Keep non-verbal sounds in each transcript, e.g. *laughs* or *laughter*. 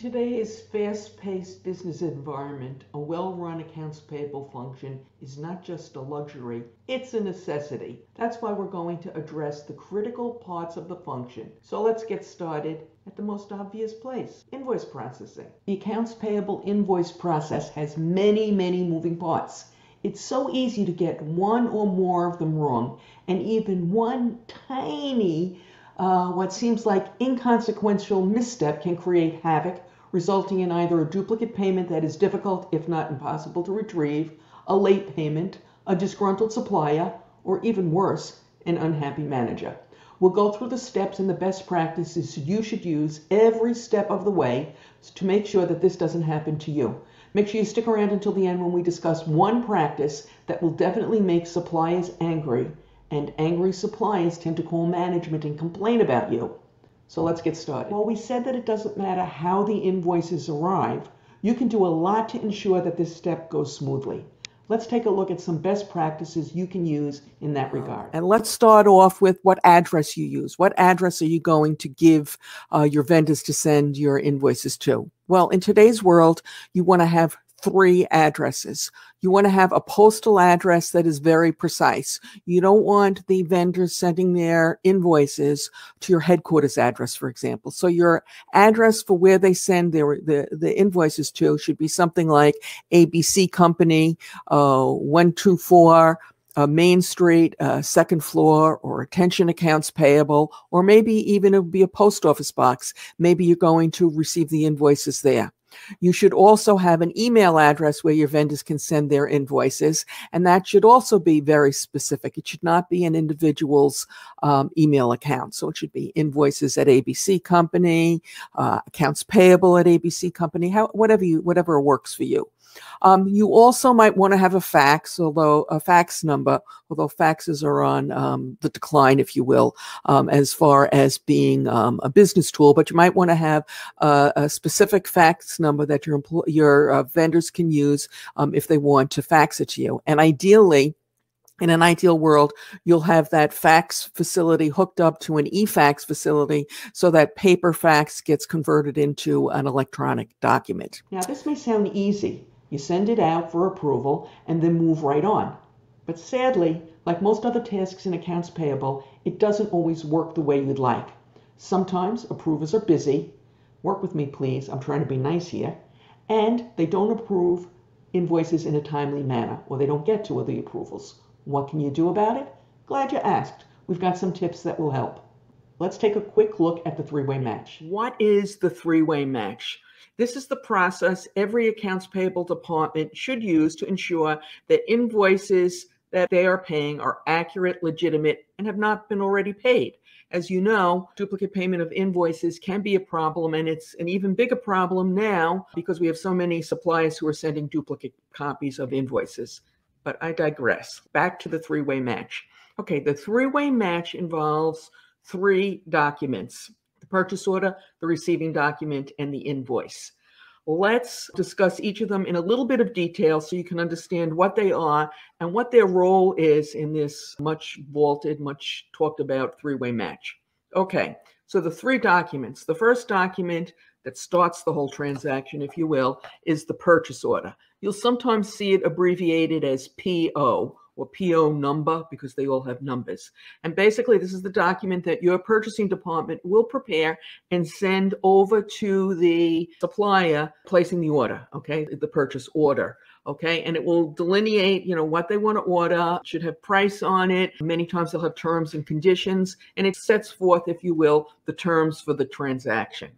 today's fast-paced business environment, a well-run accounts payable function is not just a luxury, it's a necessity. That's why we're going to address the critical parts of the function. So let's get started at the most obvious place, invoice processing. The accounts payable invoice process has many, many moving parts. It's so easy to get one or more of them wrong, and even one tiny uh, what seems like inconsequential misstep can create havoc resulting in either a duplicate payment that is difficult, if not impossible, to retrieve, a late payment, a disgruntled supplier, or even worse, an unhappy manager. We'll go through the steps and the best practices you should use every step of the way to make sure that this doesn't happen to you. Make sure you stick around until the end when we discuss one practice that will definitely make suppliers angry, and angry suppliers tend to call management and complain about you. So let's get started. Well, we said that it doesn't matter how the invoices arrive, you can do a lot to ensure that this step goes smoothly. Let's take a look at some best practices you can use in that regard. And let's start off with what address you use. What address are you going to give uh, your vendors to send your invoices to? Well, in today's world, you want to have three addresses. You want to have a postal address that is very precise. You don't want the vendors sending their invoices to your headquarters address, for example. So your address for where they send their the, the invoices to should be something like ABC Company, uh, 124 uh, Main Street, uh, second floor, or attention accounts payable, or maybe even it would be a post office box. Maybe you're going to receive the invoices there. You should also have an email address where your vendors can send their invoices, and that should also be very specific. It should not be an individual's um, email account. So it should be invoices at ABC Company, uh, accounts payable at ABC Company, how, whatever you whatever works for you. Um, you also might want to have a fax, although a fax number, although faxes are on um, the decline, if you will, um, as far as being um, a business tool. But you might want to have a specific fax number that your your uh, vendors can use um, if they want to fax it to you. And ideally, in an ideal world, you'll have that fax facility hooked up to an e-fax facility so that paper fax gets converted into an electronic document. Now, this may sound easy, you send it out for approval and then move right on. But sadly, like most other tasks in accounts payable, it doesn't always work the way you'd like. Sometimes approvers are busy. Work with me, please. I'm trying to be nice here. And they don't approve invoices in a timely manner, or they don't get to other approvals. What can you do about it? Glad you asked. We've got some tips that will help. Let's take a quick look at the three way match. What is the three way match? This is the process every accounts payable department should use to ensure that invoices that they are paying are accurate, legitimate, and have not been already paid. As you know, duplicate payment of invoices can be a problem, and it's an even bigger problem now because we have so many suppliers who are sending duplicate copies of invoices. But I digress. Back to the three way match. Okay, the three way match involves three documents purchase order, the receiving document, and the invoice. Let's discuss each of them in a little bit of detail so you can understand what they are and what their role is in this much vaulted, much talked about three way match. Okay, so the three documents. The first document that starts the whole transaction, if you will, is the purchase order. You'll sometimes see it abbreviated as PO or PO number because they all have numbers. And basically, this is the document that your purchasing department will prepare and send over to the supplier placing the order, okay, the purchase order. Okay, and it will delineate, you know, what they want to order, should have price on it. Many times they'll have terms and conditions, and it sets forth, if you will, the terms for the transaction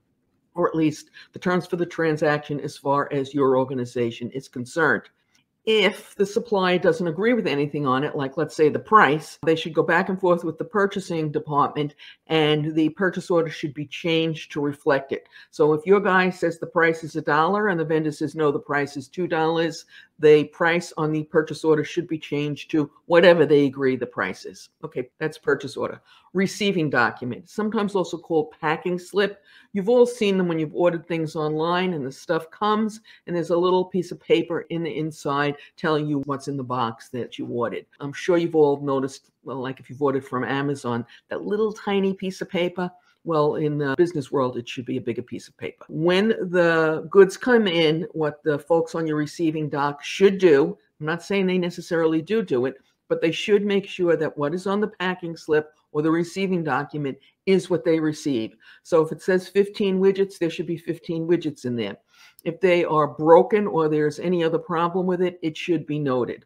or at least the terms for the transaction as far as your organization is concerned if the supplier doesn't agree with anything on it, like let's say the price, they should go back and forth with the purchasing department and the purchase order should be changed to reflect it. So if your guy says the price is a dollar and the vendor says no, the price is two dollars, the price on the purchase order should be changed to whatever they agree the price is. Okay, that's purchase order. Receiving document, sometimes also called packing slip. You've all seen them when you've ordered things online and the stuff comes and there's a little piece of paper in the inside telling you what's in the box that you ordered. I'm sure you've all noticed, well, like if you've ordered from Amazon, that little tiny piece of paper Well, in the business world, it should be a bigger piece of paper. When the goods come in, what the folks on your receiving dock should do, I'm not saying they necessarily do do it, but they should make sure that what is on the packing slip or the receiving document is what they receive. So if it says 15 widgets, there should be 15 widgets in there. If they are broken or there's any other problem with it, it should be noted.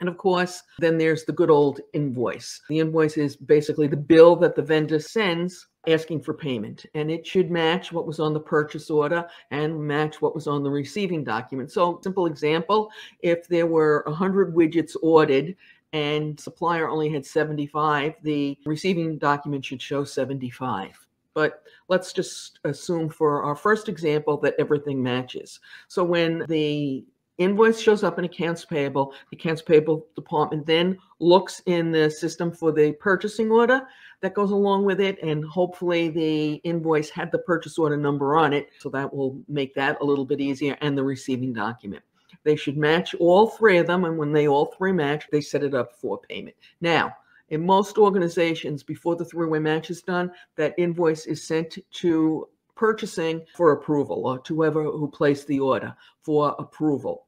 And of course, then there's the good old invoice. The invoice is basically the bill that the vendor sends asking for payment, and it should match what was on the purchase order and match what was on the receiving document. So, simple example if there were 100 widgets ordered and supplier only had 75, the receiving document should show 75. But let's just assume for our first example that everything matches. So when the invoice shows up in accounts payable, the accounts payable department then looks in the system for the purchasing order that goes along with it. And hopefully the invoice had the purchase order number on it. So that will make that a little bit easier and the receiving document. They should match all three of them. And when they all three match, they set it up for payment. Now, in most organizations, before the three way match is done, that invoice is sent to purchasing for approval or to whoever who placed the order for approval.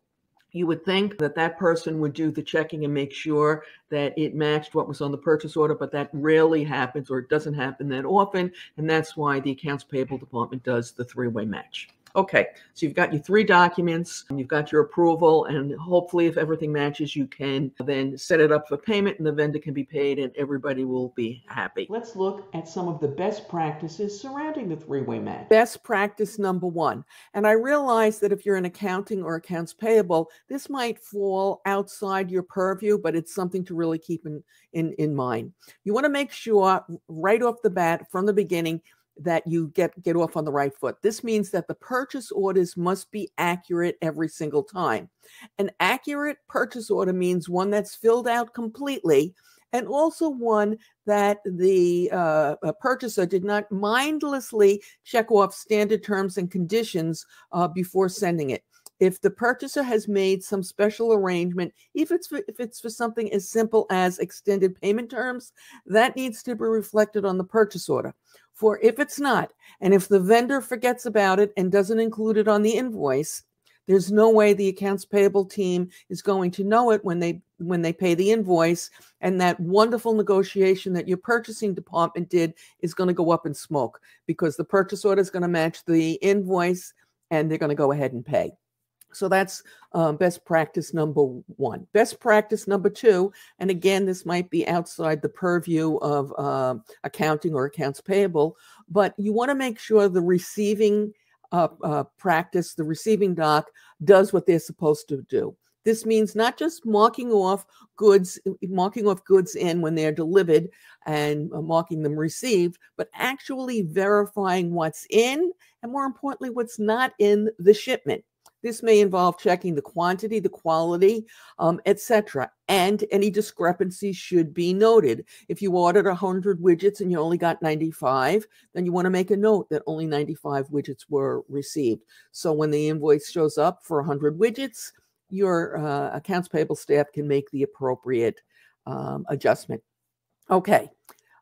You would think that that person would do the checking and make sure that it matched what was on the purchase order, but that rarely happens or it doesn't happen that often. And that's why the accounts payable department does the three way match. Okay, so you've got your three documents, you've got your approval, and hopefully, if everything matches, you can then set it up for payment and the vendor can be paid and everybody will be happy. Let's look at some of the best practices surrounding the three way match. Best practice number one. And I realize that if you're in accounting or accounts payable, this might fall outside your purview, but it's something to really keep in, in, in mind. You want to make sure right off the bat, from the beginning, that you get get off on the right foot. This means that the purchase orders must be accurate every single time. An accurate purchase order means one that's filled out completely and also one that the uh, purchaser did not mindlessly check off standard terms and conditions uh, before sending it. If the purchaser has made some special arrangement, if it's for, if it's for something as simple as extended payment terms, that needs to be reflected on the purchase order. For if it's not, and if the vendor forgets about it and doesn't include it on the invoice, there's no way the accounts payable team is going to know it when they when they pay the invoice and that wonderful negotiation that your purchasing department did is going to go up in smoke because the purchase order is going to match the invoice and they're going to go ahead and pay. So that's um, best practice number one. Best practice number two, and again, this might be outside the purview of uh, accounting or accounts payable, but you want to make sure the receiving uh, uh, practice, the receiving doc does what they're supposed to do. This means not just marking off goods, marking off goods in when they're delivered and uh, marking them received, but actually verifying what's in and more importantly, what's not in the shipment. This may involve checking the quantity, the quality, um, etc. And any discrepancies should be noted. If you ordered 100 widgets and you only got 95, then you want to make a note that only 95 widgets were received. So when the invoice shows up for 100 widgets, your uh, accounts payable staff can make the appropriate um, adjustment. Okay,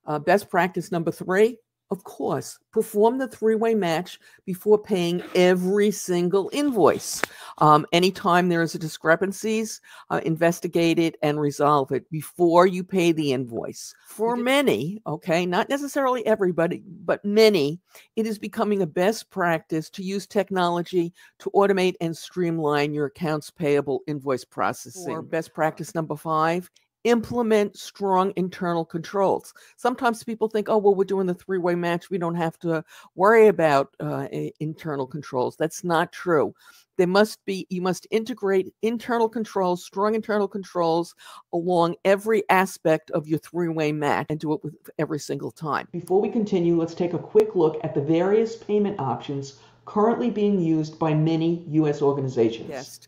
uh, best practice number three of course, perform the three way match before paying every single invoice. Um, anytime there is a discrepancies, uh, investigate it and resolve it before you pay the invoice. For many, okay, not necessarily everybody, but many, it is becoming a best practice to use technology to automate and streamline your accounts payable invoice processing. Or best practice number five implement strong internal controls. Sometimes people think, oh, well, we're doing the three way match. We don't have to worry about uh, internal controls. That's not true. There must be, you must integrate internal controls, strong internal controls along every aspect of your three way match and do it with every single time. Before we continue, let's take a quick look at the various payment options currently being used by many U.S. organizations. Yes.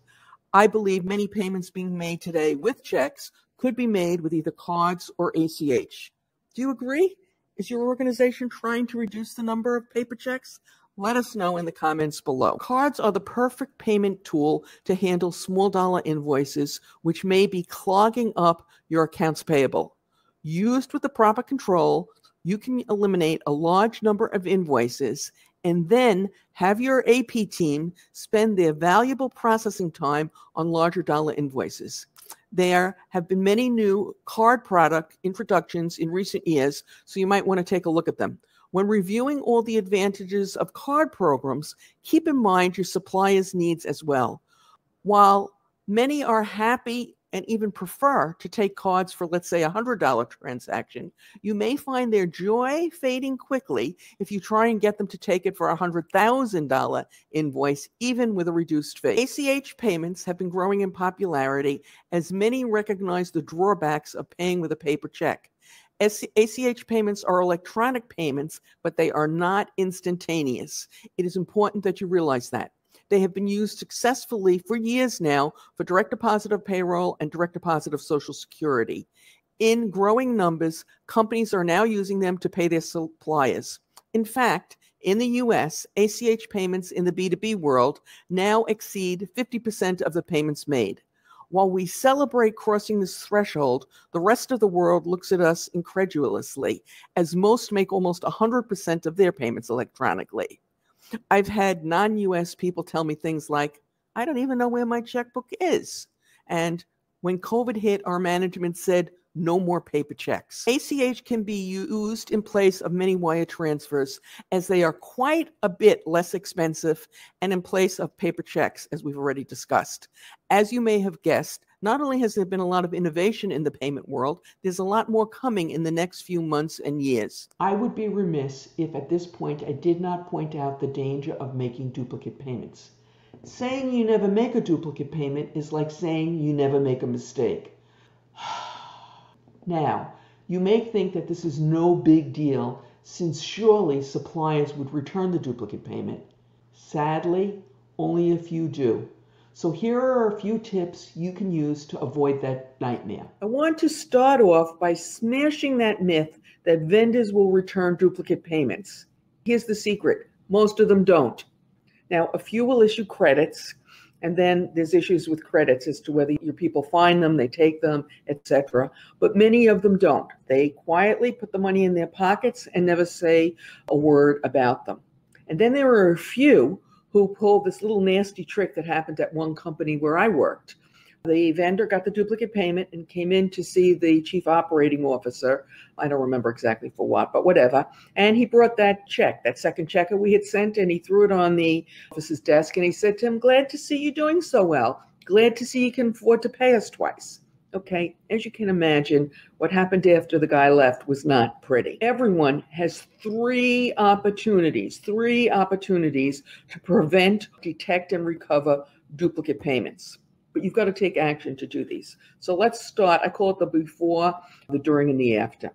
I believe many payments being made today with checks could be made with either cards or ACH. Do you agree? Is your organization trying to reduce the number of paper checks? Let us know in the comments below. Cards are the perfect payment tool to handle small dollar invoices, which may be clogging up your accounts payable. Used with the proper control, you can eliminate a large number of invoices and then have your AP team spend their valuable processing time on larger dollar invoices. There have been many new card product introductions in recent years, so you might want to take a look at them. When reviewing all the advantages of card programs, keep in mind your supplier's needs as well. While many are happy and even prefer to take cards for, let's say, a $100 transaction, you may find their joy fading quickly if you try and get them to take it for a $100,000 invoice, even with a reduced fee. ACH payments have been growing in popularity as many recognize the drawbacks of paying with a paper check. ACH payments are electronic payments, but they are not instantaneous. It is important that you realize that. They have been used successfully for years now for direct deposit of payroll and direct deposit of Social Security. In growing numbers, companies are now using them to pay their suppliers. In fact, in the US, ACH payments in the B2B world now exceed 50% of the payments made. While we celebrate crossing this threshold, the rest of the world looks at us incredulously, as most make almost 100% of their payments electronically. I've had non US people tell me things like, I don't even know where my checkbook is. And when COVID hit, our management said, no more paper checks. ACH can be used in place of many wire transfers as they are quite a bit less expensive and in place of paper checks, as we've already discussed. As you may have guessed, not only has there been a lot of innovation in the payment world, there's a lot more coming in the next few months and years. I would be remiss if at this point I did not point out the danger of making duplicate payments. Saying you never make a duplicate payment is like saying you never make a mistake. *sighs* now, you may think that this is no big deal since surely suppliers would return the duplicate payment. Sadly, only a few do. So here are a few tips you can use to avoid that nightmare. I want to start off by smashing that myth that vendors will return duplicate payments. Here's the secret. Most of them don't. Now, a few will issue credits, and then there's issues with credits as to whether your people find them, they take them, etc. But many of them don't. They quietly put the money in their pockets and never say a word about them. And then there are a few who pulled this little nasty trick that happened at one company where I worked. The vendor got the duplicate payment and came in to see the chief operating officer. I don't remember exactly for what, but whatever. And he brought that check, that second check that we had sent, and he threw it on the office's desk. And he said to him, Glad to see you doing so well. Glad to see you can afford to pay us twice. Okay, as you can imagine, what happened after the guy left was not pretty. Everyone has three opportunities, three opportunities to prevent, detect, and recover duplicate payments. But you've got to take action to do these. So let's start. I call it the before, the during, and the after.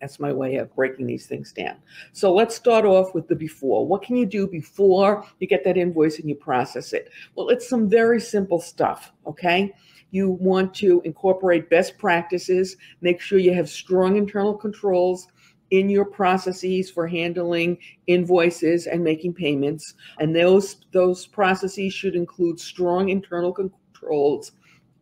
That's my way of breaking these things down. So let's start off with the before. What can you do before you get that invoice and you process it? Well, it's some very simple stuff, okay? You want to incorporate best practices, make sure you have strong internal controls in your processes for handling invoices and making payments. And those those processes should include strong internal controls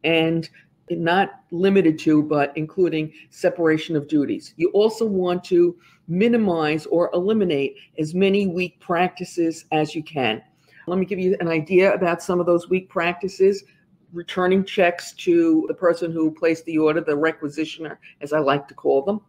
and not limited to, but including separation of duties. You also want to minimize or eliminate as many weak practices as you can. Let me give you an idea about some of those weak practices returning checks to the person who placed the order, the requisitioner, as I like to call them,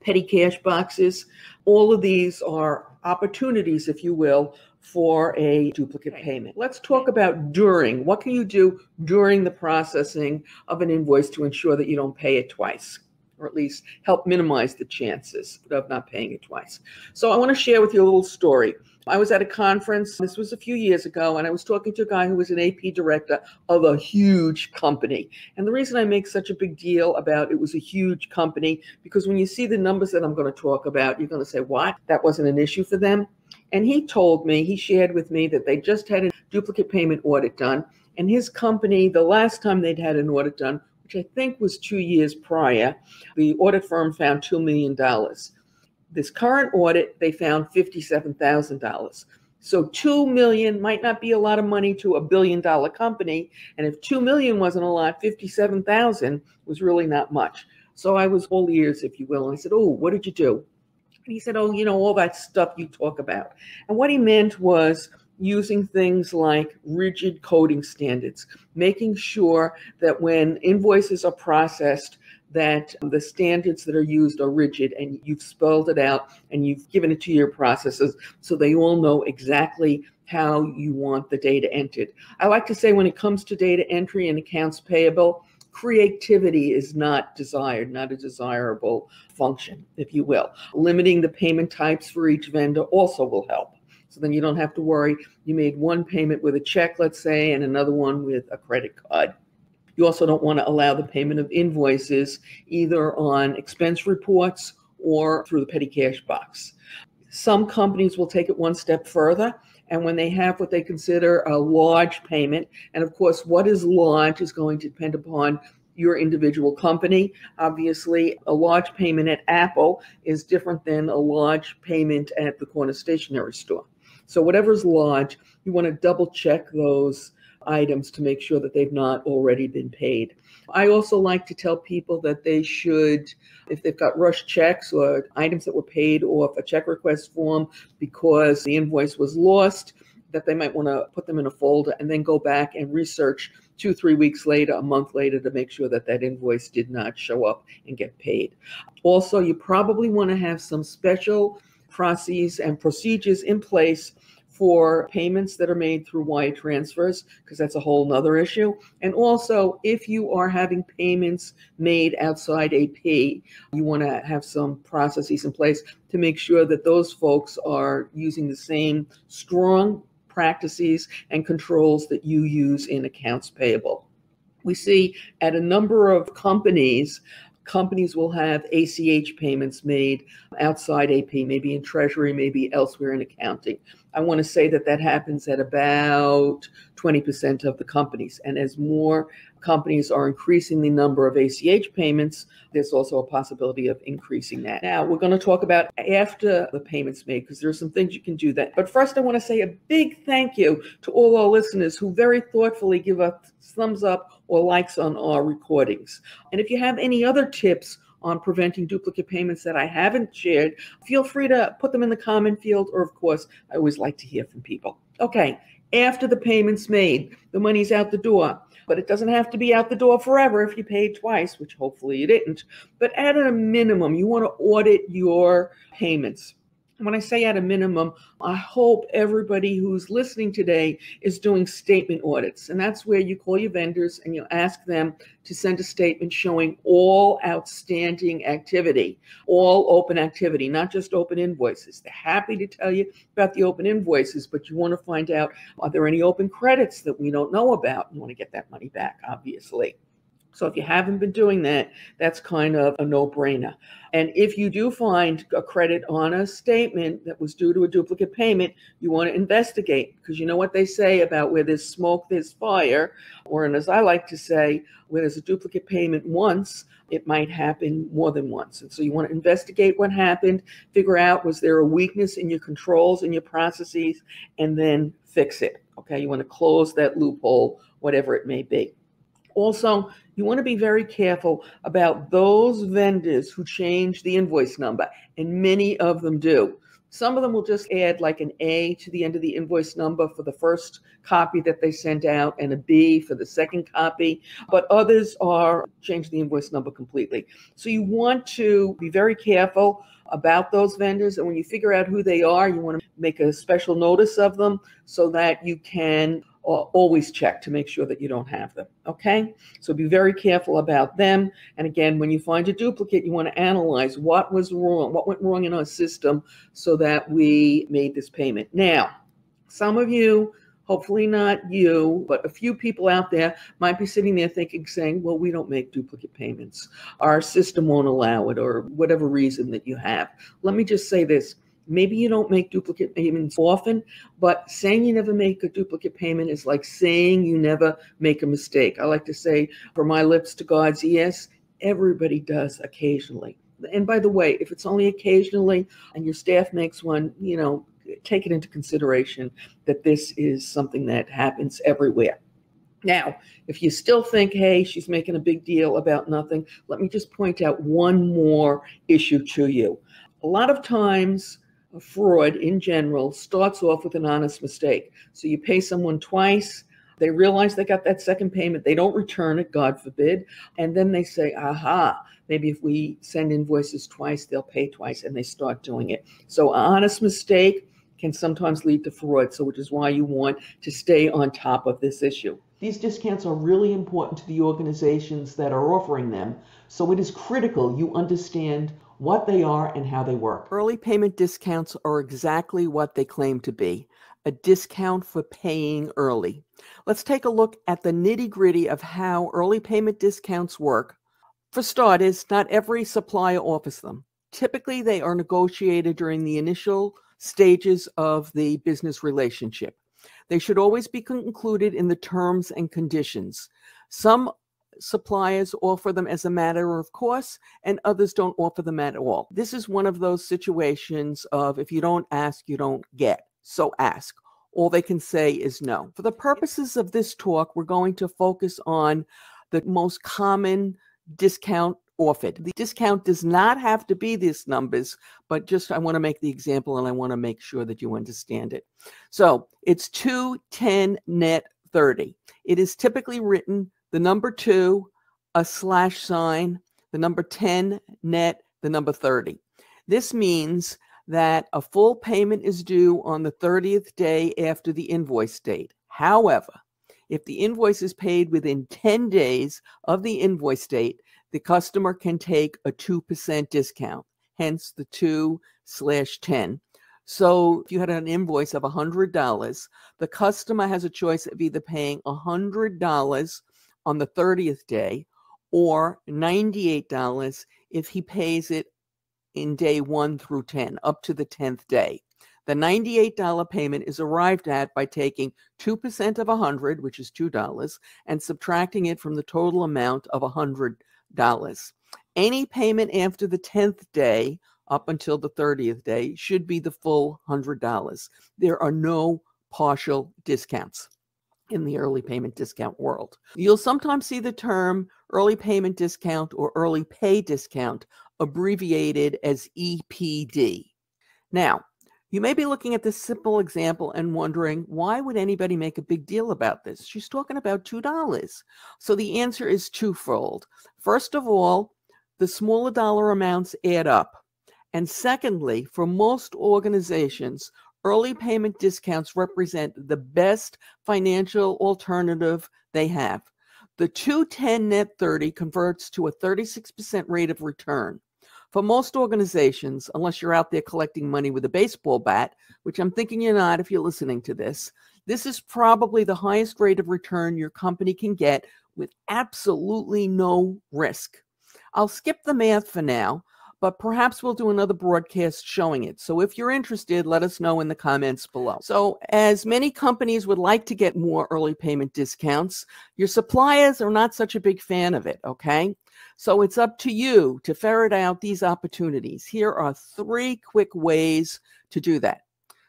petty cash boxes. All of these are opportunities, if you will, for a duplicate payment. Let's talk about during. What can you do during the processing of an invoice to ensure that you don't pay it twice? Or at least help minimize the chances of not paying it twice. So, I want to share with you a little story. I was at a conference, this was a few years ago, and I was talking to a guy who was an AP director of a huge company. And the reason I make such a big deal about it was a huge company, because when you see the numbers that I'm going to talk about, you're going to say, what? That wasn't an issue for them. And he told me, he shared with me that they just had a duplicate payment audit done. And his company, the last time they'd had an audit done, which I think was two years prior, the audit firm found $2 million this current audit, they found $57,000. So 2 million might not be a lot of money to a billion dollar company. And if 2 million wasn't a lot, 57,000 was really not much. So I was all ears, if you will. And I said, Oh, what did you do? And he said, Oh, you know, all that stuff you talk about. And what he meant was using things like rigid coding standards, making sure that when invoices are processed, that the standards that are used are rigid and you've spelled it out and you've given it to your processes so they all know exactly how you want the data entered. I like to say when it comes to data entry and accounts payable, creativity is not desired, not a desirable function, if you will. Limiting the payment types for each vendor also will help. So then you don't have to worry. You made one payment with a check, let's say, and another one with a credit card. You also don't want to allow the payment of invoices either on expense reports or through the petty cash box. Some companies will take it one step further. And when they have what they consider a large payment, and of course, what is large is going to depend upon your individual company. Obviously, a large payment at Apple is different than a large payment at the corner stationery store. So, whatever's large, you want to double check those items to make sure that they've not already been paid. I also like to tell people that they should, if they've got rush checks or items that were paid off a check request form because the invoice was lost, that they might want to put them in a folder and then go back and research two, three weeks later, a month later to make sure that that invoice did not show up and get paid. Also, you probably want to have some special processes and procedures in place for payments that are made through wire transfers, because that's a whole nother issue. And also, if you are having payments made outside AP, you want to have some processes in place to make sure that those folks are using the same strong practices and controls that you use in accounts payable. We see at a number of companies companies will have ACH payments made outside AP, maybe in Treasury, maybe elsewhere in accounting. I want to say that that happens at about 20% of the companies. And as more companies are increasing the number of ACH payments, there's also a possibility of increasing that. Now, we're going to talk about after the payments made because there are some things you can do that. But first, I want to say a big thank you to all our listeners who very thoughtfully give us thumbs up or likes on our recordings. And if you have any other tips on preventing duplicate payments that I haven't shared, feel free to put them in the comment field. Or, of course, I always like to hear from people. Okay, after the payment's made, the money's out the door. But it doesn't have to be out the door forever if you paid twice, which hopefully you didn't. But at a minimum, you want to audit your payments when I say at a minimum, I hope everybody who's listening today is doing statement audits. And that's where you call your vendors and you ask them to send a statement showing all outstanding activity, all open activity, not just open invoices. They're happy to tell you about the open invoices, but you want to find out are there any open credits that we don't know about? You want to get that money back, obviously. So if you haven't been doing that, that's kind of a no brainer. And if you do find a credit on a statement that was due to a duplicate payment, you want to investigate because you know what they say about where there's smoke, there's fire. Or, and as I like to say, where there's a duplicate payment once, it might happen more than once. And so you want to investigate what happened, figure out was there a weakness in your controls and your processes, and then fix it. Okay, you want to close that loophole, whatever it may be. Also, you want to be very careful about those vendors who change the invoice number, and many of them do. Some of them will just add like an A to the end of the invoice number for the first copy that they sent out and a B for the second copy, but others are change the invoice number completely. So you want to be very careful about those vendors. And when you figure out who they are, you want to make a special notice of them so that you can always check to make sure that you don't have them. Okay, so be very careful about them. And again, when you find a duplicate, you want to analyze what was wrong, what went wrong in our system so that we made this payment. Now, some of you, hopefully not you, but a few people out there might be sitting there thinking, saying, well, we don't make duplicate payments. Our system won't allow it, or whatever reason that you have. Let me just say this Maybe you don't make duplicate payments often, but saying you never make a duplicate payment is like saying you never make a mistake. I like to say, from my lips to God's ears, everybody does occasionally. And by the way, if it's only occasionally and your staff makes one, you know, take it into consideration that this is something that happens everywhere. Now, if you still think, hey, she's making a big deal about nothing, let me just point out one more issue to you A lot of times, fraud in general starts off with an honest mistake. So you pay someone twice, they realize they got that second payment, they don't return it, God forbid, and then they say, aha, maybe if we send invoices twice, they'll pay twice, and they start doing it. So, an honest mistake can sometimes lead to fraud, so which is why you want to stay on top of this issue. These discounts are really important to the organizations that are offering them, so it is critical you understand what they are and how they work. Early payment discounts are exactly what they claim to be a discount for paying early. Let's take a look at the nitty gritty of how early payment discounts work. For starters, not every supplier offers them. Typically, they are negotiated during the initial stages of the business relationship. They should always be concluded in the terms and conditions. Some suppliers offer them as a matter of course, and others don't offer them at all. This is one of those situations of if you don't ask, you don't get. So ask. All they can say is no. For the purposes of this talk, we're going to focus on the most common discount offered. The discount does not have to be these numbers, but just I want to make the example and I want to make sure that you understand it. So it's 210 net 30. It is typically written the number two, a slash sign, the number 10 net, the number 30. This means that a full payment is due on the 30th day after the invoice date. However, if the invoice is paid within 10 days of the invoice date, the customer can take a 2% discount, hence the 2 slash 10. So if you had an invoice of $100, the customer has a choice of either paying $100 on the 30th day or $98 if he pays it in day 1 through 10, up to the 10th day. The $98 payment is arrived at by taking 2% of 100, which is $2, and subtracting it from the total amount of $100. Any payment after the 10th day up until the 30th day should be the full $100. There are no partial discounts in the early payment discount world. You'll sometimes see the term early payment discount or early pay discount abbreviated as EPD. Now, you may be looking at this simple example and wondering why would anybody make a big deal about this? She's talking about $2. So the answer is twofold. First of all, the smaller dollar amounts add up. And secondly, for most organizations, early payment discounts represent the best financial alternative they have. The 210 net 30 converts to a 36% rate of return. For most organizations, unless you're out there collecting money with a baseball bat, which I'm thinking you're not if you're listening to this, this is probably the highest rate of return your company can get with absolutely no risk. I'll skip the math for now, but perhaps we'll do another broadcast showing it. So if you're interested, let us know in the comments below. So, as many companies would like to get more early payment discounts, your suppliers are not such a big fan of it, okay? So it's up to you to ferret out these opportunities. Here are three quick ways to do that.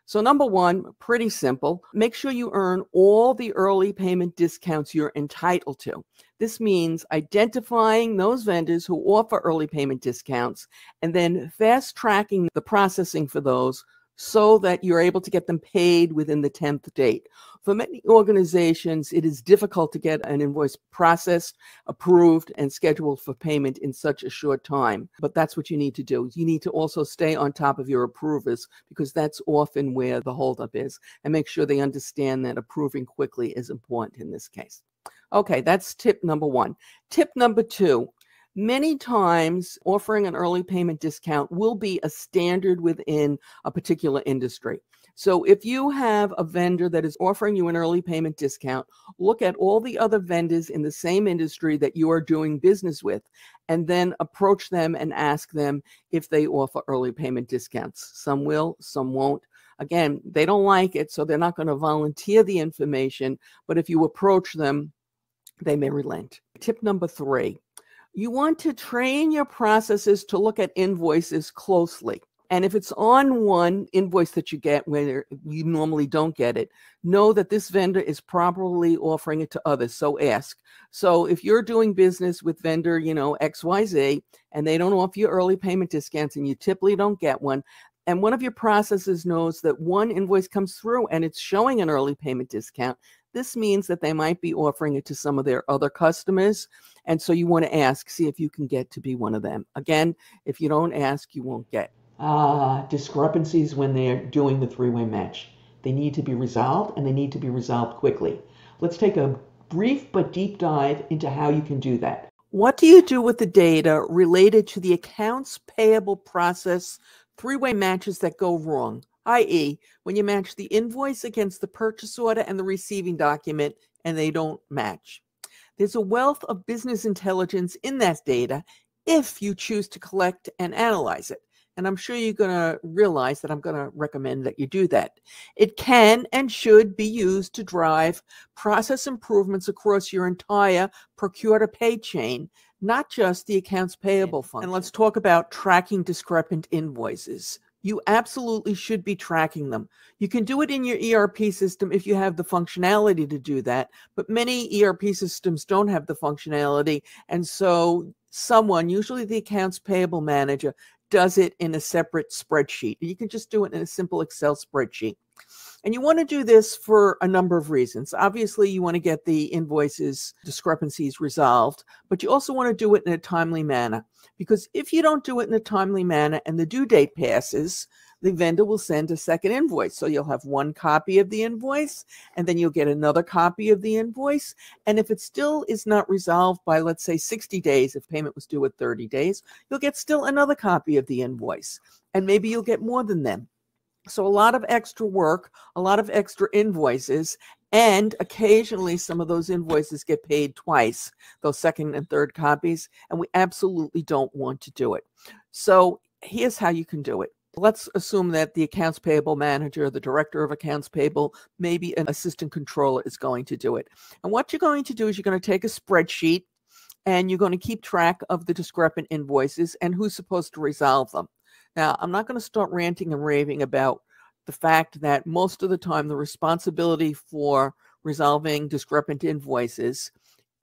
So, number one, pretty simple. Make sure you earn all the early payment discounts you're entitled to. This means identifying those vendors who offer early payment discounts and then fast tracking the processing for those so that you're able to get them paid within the 10th date. For many organizations, it is difficult to get an invoice processed, approved, and scheduled for payment in such a short time. But that's what you need to do. You need to also stay on top of your approvers because that's often where the holdup is and make sure they understand that approving quickly is important in this case. Okay, that's tip number one. Tip number two Many times, offering an early payment discount will be a standard within a particular industry. So, if you have a vendor that is offering you an early payment discount, look at all the other vendors in the same industry that you are doing business with, and then approach them and ask them if they offer early payment discounts. Some will, some won't. Again, they don't like it, so they're not going to volunteer the information. But if you approach them, they may relent. Tip number three you want to train your processes to look at invoices closely. And if it's on one invoice that you get where you normally don't get it, know that this vendor is properly offering it to others. So ask. So if you're doing business with vendor, you know, XYZ, and they don't offer you early payment discounts and you typically don't get one, and one of your processes knows that one invoice comes through and it's showing an early payment discount, this means that they might be offering it to some of their other customers. And so you want to ask, see if you can get to be one of them. Again, if you don't ask, you won't get uh, discrepancies when they're doing the three-way match. They need to be resolved and they need to be resolved quickly. Let's take a brief but deep dive into how you can do that. What do you do with the data related to the accounts payable process three-way matches that go wrong? i.e., when you match the invoice against the purchase order and the receiving document and they don't match. There's a wealth of business intelligence in that data if you choose to collect and analyze it. And I'm sure you're going to realize that I'm going to recommend that you do that. It can and should be used to drive process improvements across your entire procure to pay chain, not just the accounts payable function. And let's talk about tracking discrepant invoices. You absolutely should be tracking them. You can do it in your ERP system if you have the functionality to do that, but many ERP systems don't have the functionality. And so someone, usually the accounts payable manager, does it in a separate spreadsheet. You can just do it in a simple Excel spreadsheet. And you want to do this for a number of reasons. Obviously, you want to get the invoices discrepancies resolved, but you also want to do it in a timely manner. Because if you don't do it in a timely manner and the due date passes, the vendor will send a second invoice. So you'll have one copy of the invoice, and then you'll get another copy of the invoice. And if it still is not resolved by, let's say, 60 days, if payment was due at 30 days, you'll get still another copy of the invoice. And maybe you'll get more than them. So a lot of extra work, a lot of extra invoices, and occasionally some of those invoices get paid twice, those second and third copies, and we absolutely don't want to do it. So here's how you can do it. Let's assume that the accounts payable manager, the director of accounts payable, maybe an assistant controller is going to do it. And what you're going to do is you're going to take a spreadsheet and you're going to keep track of the discrepant invoices and who's supposed to resolve them. Now, I'm not going to start ranting and raving about the fact that most of the time the responsibility for resolving discrepant invoices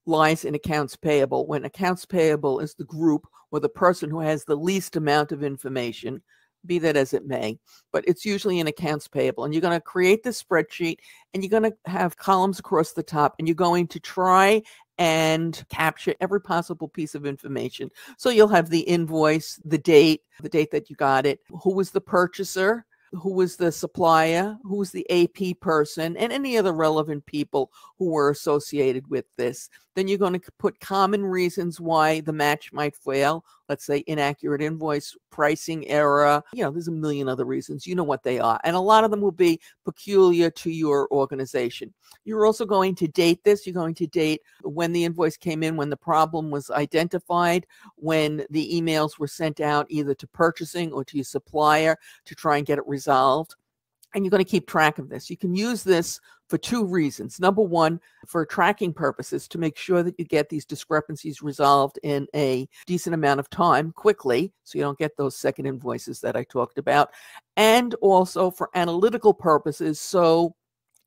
lies in accounts payable. When accounts payable is the group or the person who has the least amount of information be that as it may but it's usually in accounts payable and you're going to create this spreadsheet and you're going to have columns across the top and you're going to try and capture every possible piece of information. So you'll have the invoice, the date, the date that you got it, who was the purchaser, who was the supplier, who was the AP person, and any other relevant people who were associated with this. Then you're going to put common reasons why the match might fail. Let's say inaccurate invoice, pricing error. You know, there's a million other reasons. You know what they are. And a lot of them will be peculiar to your organization. You're also going to date this. You're going to date when the invoice came in, when the problem was identified, when the emails were sent out either to purchasing or to your supplier to try and get it resolved and you're going to keep track of this. You can use this for two reasons. Number one, for tracking purposes, to make sure that you get these discrepancies resolved in a decent amount of time quickly, so you don't get those second invoices that I talked about, and also for analytical purposes, so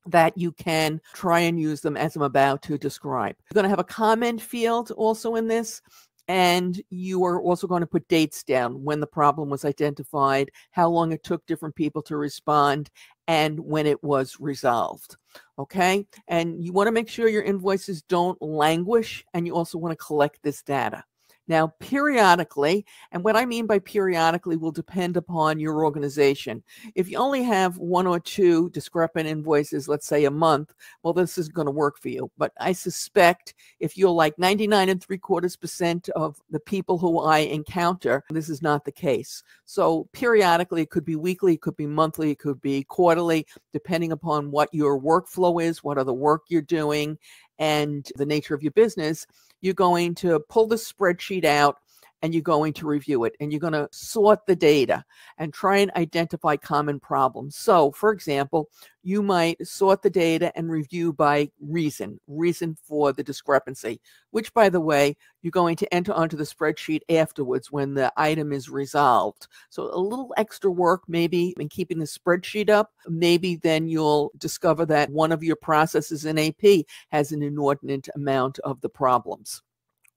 that you can try and use them as I'm about to describe. You're going to have a comment field also in this. And you are also going to put dates down when the problem was identified, how long it took different people to respond, and when it was resolved. Okay. And you want to make sure your invoices don't languish, and you also want to collect this data. Now, periodically, and what I mean by periodically will depend upon your organization. If you only have one or two discrepant invoices, let's say a month, well, this is going to work for you. But I suspect if you're like 99 and three quarters percent of the people who I encounter, this is not the case. So periodically, it could be weekly, it could be monthly, it could be quarterly, depending upon what your workflow is, what other work you're doing, and the nature of your business, you're going to pull the spreadsheet out and you're going to review it and you're going to sort the data and try and identify common problems. So, for example, you might sort the data and review by reason, reason for the discrepancy, which, by the way, you're going to enter onto the spreadsheet afterwards when the item is resolved. So, a little extra work maybe in keeping the spreadsheet up. Maybe then you'll discover that one of your processes in AP has an inordinate amount of the problems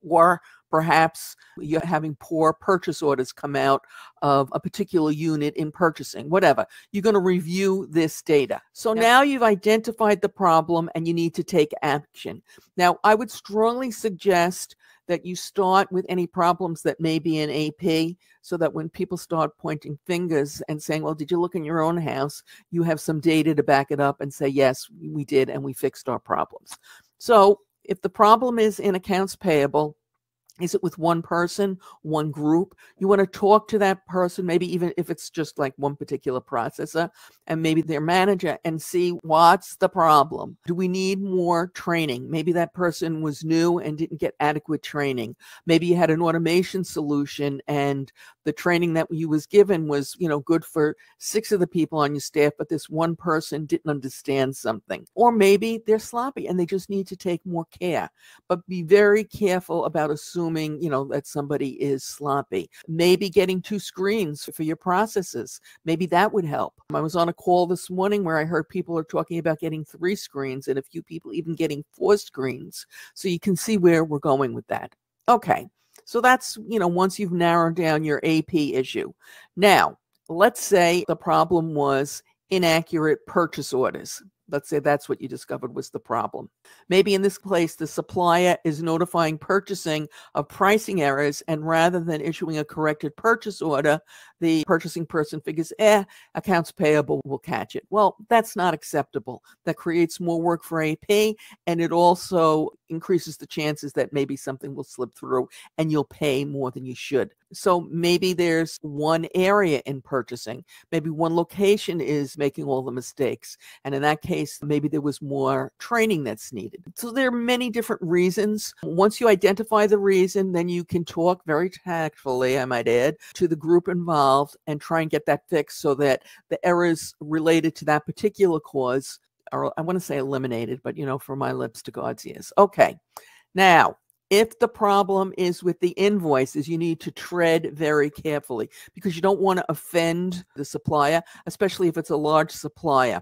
or perhaps you're having poor purchase orders come out of a particular unit in purchasing, whatever. You're going to review this data. So yep. now you've identified the problem and you need to take action. Now, I would strongly suggest that you start with any problems that may be in AP so that when people start pointing fingers and saying, Well, did you look in your own house? You have some data to back it up and say, Yes, we did, and we fixed our problems. So if the problem is in accounts payable, is it with one person, one group? You want to talk to that person, maybe even if it's just like one particular processor and maybe their manager and see what's the problem. Do we need more training? Maybe that person was new and didn't get adequate training. Maybe you had an automation solution and the training that you was given was, you know, good for six of the people on your staff, but this one person didn't understand something. Or maybe they're sloppy and they just need to take more care. But be very careful about assuming, you know, that somebody is sloppy. Maybe getting two screens for your processes. Maybe that would help. I was on a call this morning where I heard people are talking about getting three screens and a few people even getting four screens. So you can see where we're going with that. Okay. So that's, you know, once you've narrowed down your AP issue. Now, let's say the problem was inaccurate purchase orders. Let's say that's what you discovered was the problem. Maybe in this place, the supplier is notifying purchasing of pricing errors, and rather than issuing a corrected purchase order, the purchasing person figures, eh, accounts payable will catch it. Well, that's not acceptable. That creates more work for AP, and it also increases the chances that maybe something will slip through and you'll pay more than you should. So maybe there's one area in purchasing, maybe one location is making all the mistakes. And in that case, maybe there was more training that's needed. So there are many different reasons. Once you identify the reason, then you can talk very tactfully, I might add, to the group involved and try and get that fixed so that the errors related to that particular cause are, I want to say eliminated, but you know, for my lips to God's ears. Okay. Now, if the problem is with the invoices, you need to tread very carefully because you don't want to offend the supplier, especially if it's a large supplier.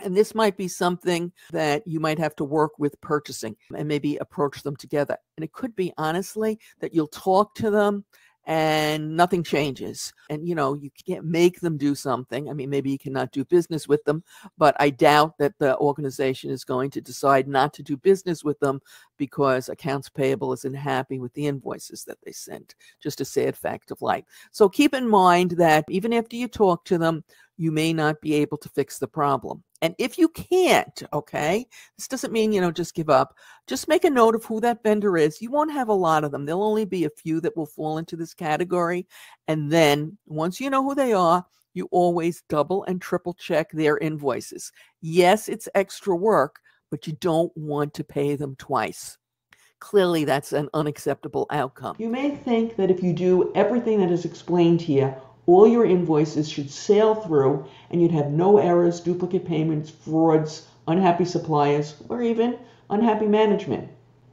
And this might be something that you might have to work with purchasing and maybe approach them together. And it could be, honestly, that you'll talk to them and nothing changes. And you know, you can't make them do something. I mean, maybe you cannot do business with them, but I doubt that the organization is going to decide not to do business with them because accounts payable isn't happy with the invoices that they sent. Just a sad fact of life. So keep in mind that even after you talk to them, you may not be able to fix the problem. And if you can't, okay, this doesn't mean, you know, just give up. Just make a note of who that vendor is. You won't have a lot of them. There'll only be a few that will fall into this category. And then once you know who they are, you always double and triple check their invoices. Yes, it's extra work, but you don't want to pay them twice. Clearly, that's an unacceptable outcome. You may think that if you do everything that is explained here, all your invoices should sail through and you'd have no errors, duplicate payments, frauds, unhappy suppliers, or even unhappy management.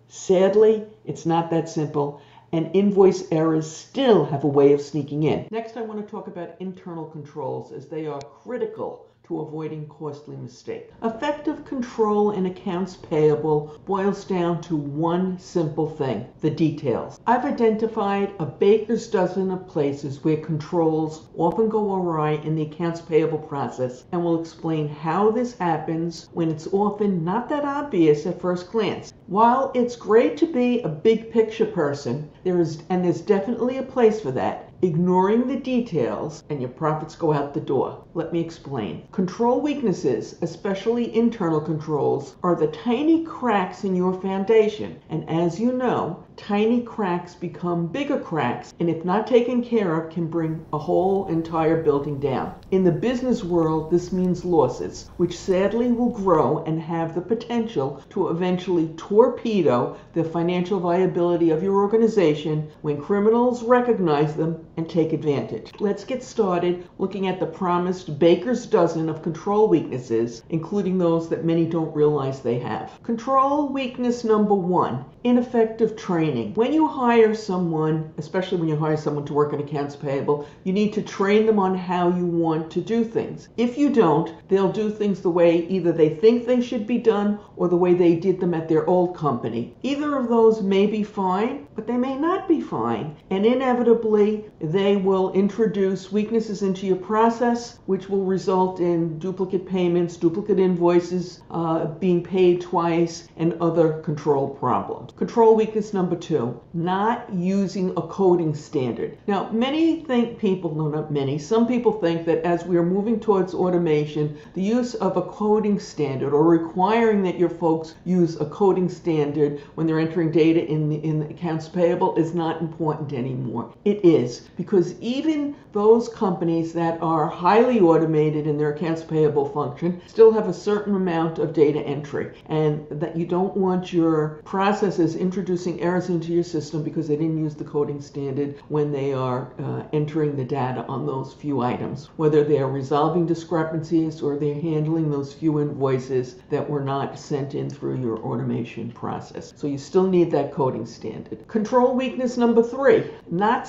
Sadly, it's not that simple, and invoice errors still have a way of sneaking in. Next, I want to talk about internal controls as they are critical to avoiding costly mistakes. Effective control in accounts payable boils down to one simple thing the details. I've identified a baker's dozen of places where controls often go awry in the accounts payable process and will explain how this happens when it's often not that obvious at first glance. While it's great to be a big picture person, there is and there's definitely a place for that ignoring the details, and your profits go out the door. Let me explain. Control weaknesses, especially internal controls, are the tiny cracks in your foundation. And as you know, tiny cracks become bigger cracks, and if not taken care of, can bring a whole entire building down. In the business world, this means losses, which sadly will grow and have the potential to eventually torpedo the financial viability of your organization when criminals recognize them and take advantage. Let's get started looking at the promised baker's dozen of control weaknesses, including those that many don't realize they have. Control weakness number one ineffective training. When you hire someone, especially when you hire someone to work in accounts payable, you need to train them on how you want to do things. If you don't, they'll do things the way either they think they should be done or the way they did them at their old company. Either of those may be fine, but they may not be fine. And inevitably, they will introduce weaknesses into your process, which will result in duplicate payments, duplicate invoices uh, being paid twice, and other control problems. Control weakness number two, not using a coding standard. Now, many think people, no, not many, some people think that as we are moving towards automation, the use of a coding standard or requiring that your folks use a coding standard when they're entering data in the, in the accounts payable is not important anymore. It is because even those companies that are highly automated in their accounts payable function still have a certain amount of data entry and that you don't want your processes introducing errors into your system because they didn't use the coding standard when they are uh, entering the data on those few items, whether they are resolving discrepancies or they're handling those few invoices that were not sent in through your automation process. So you still need that coding standard. Control weakness number three, not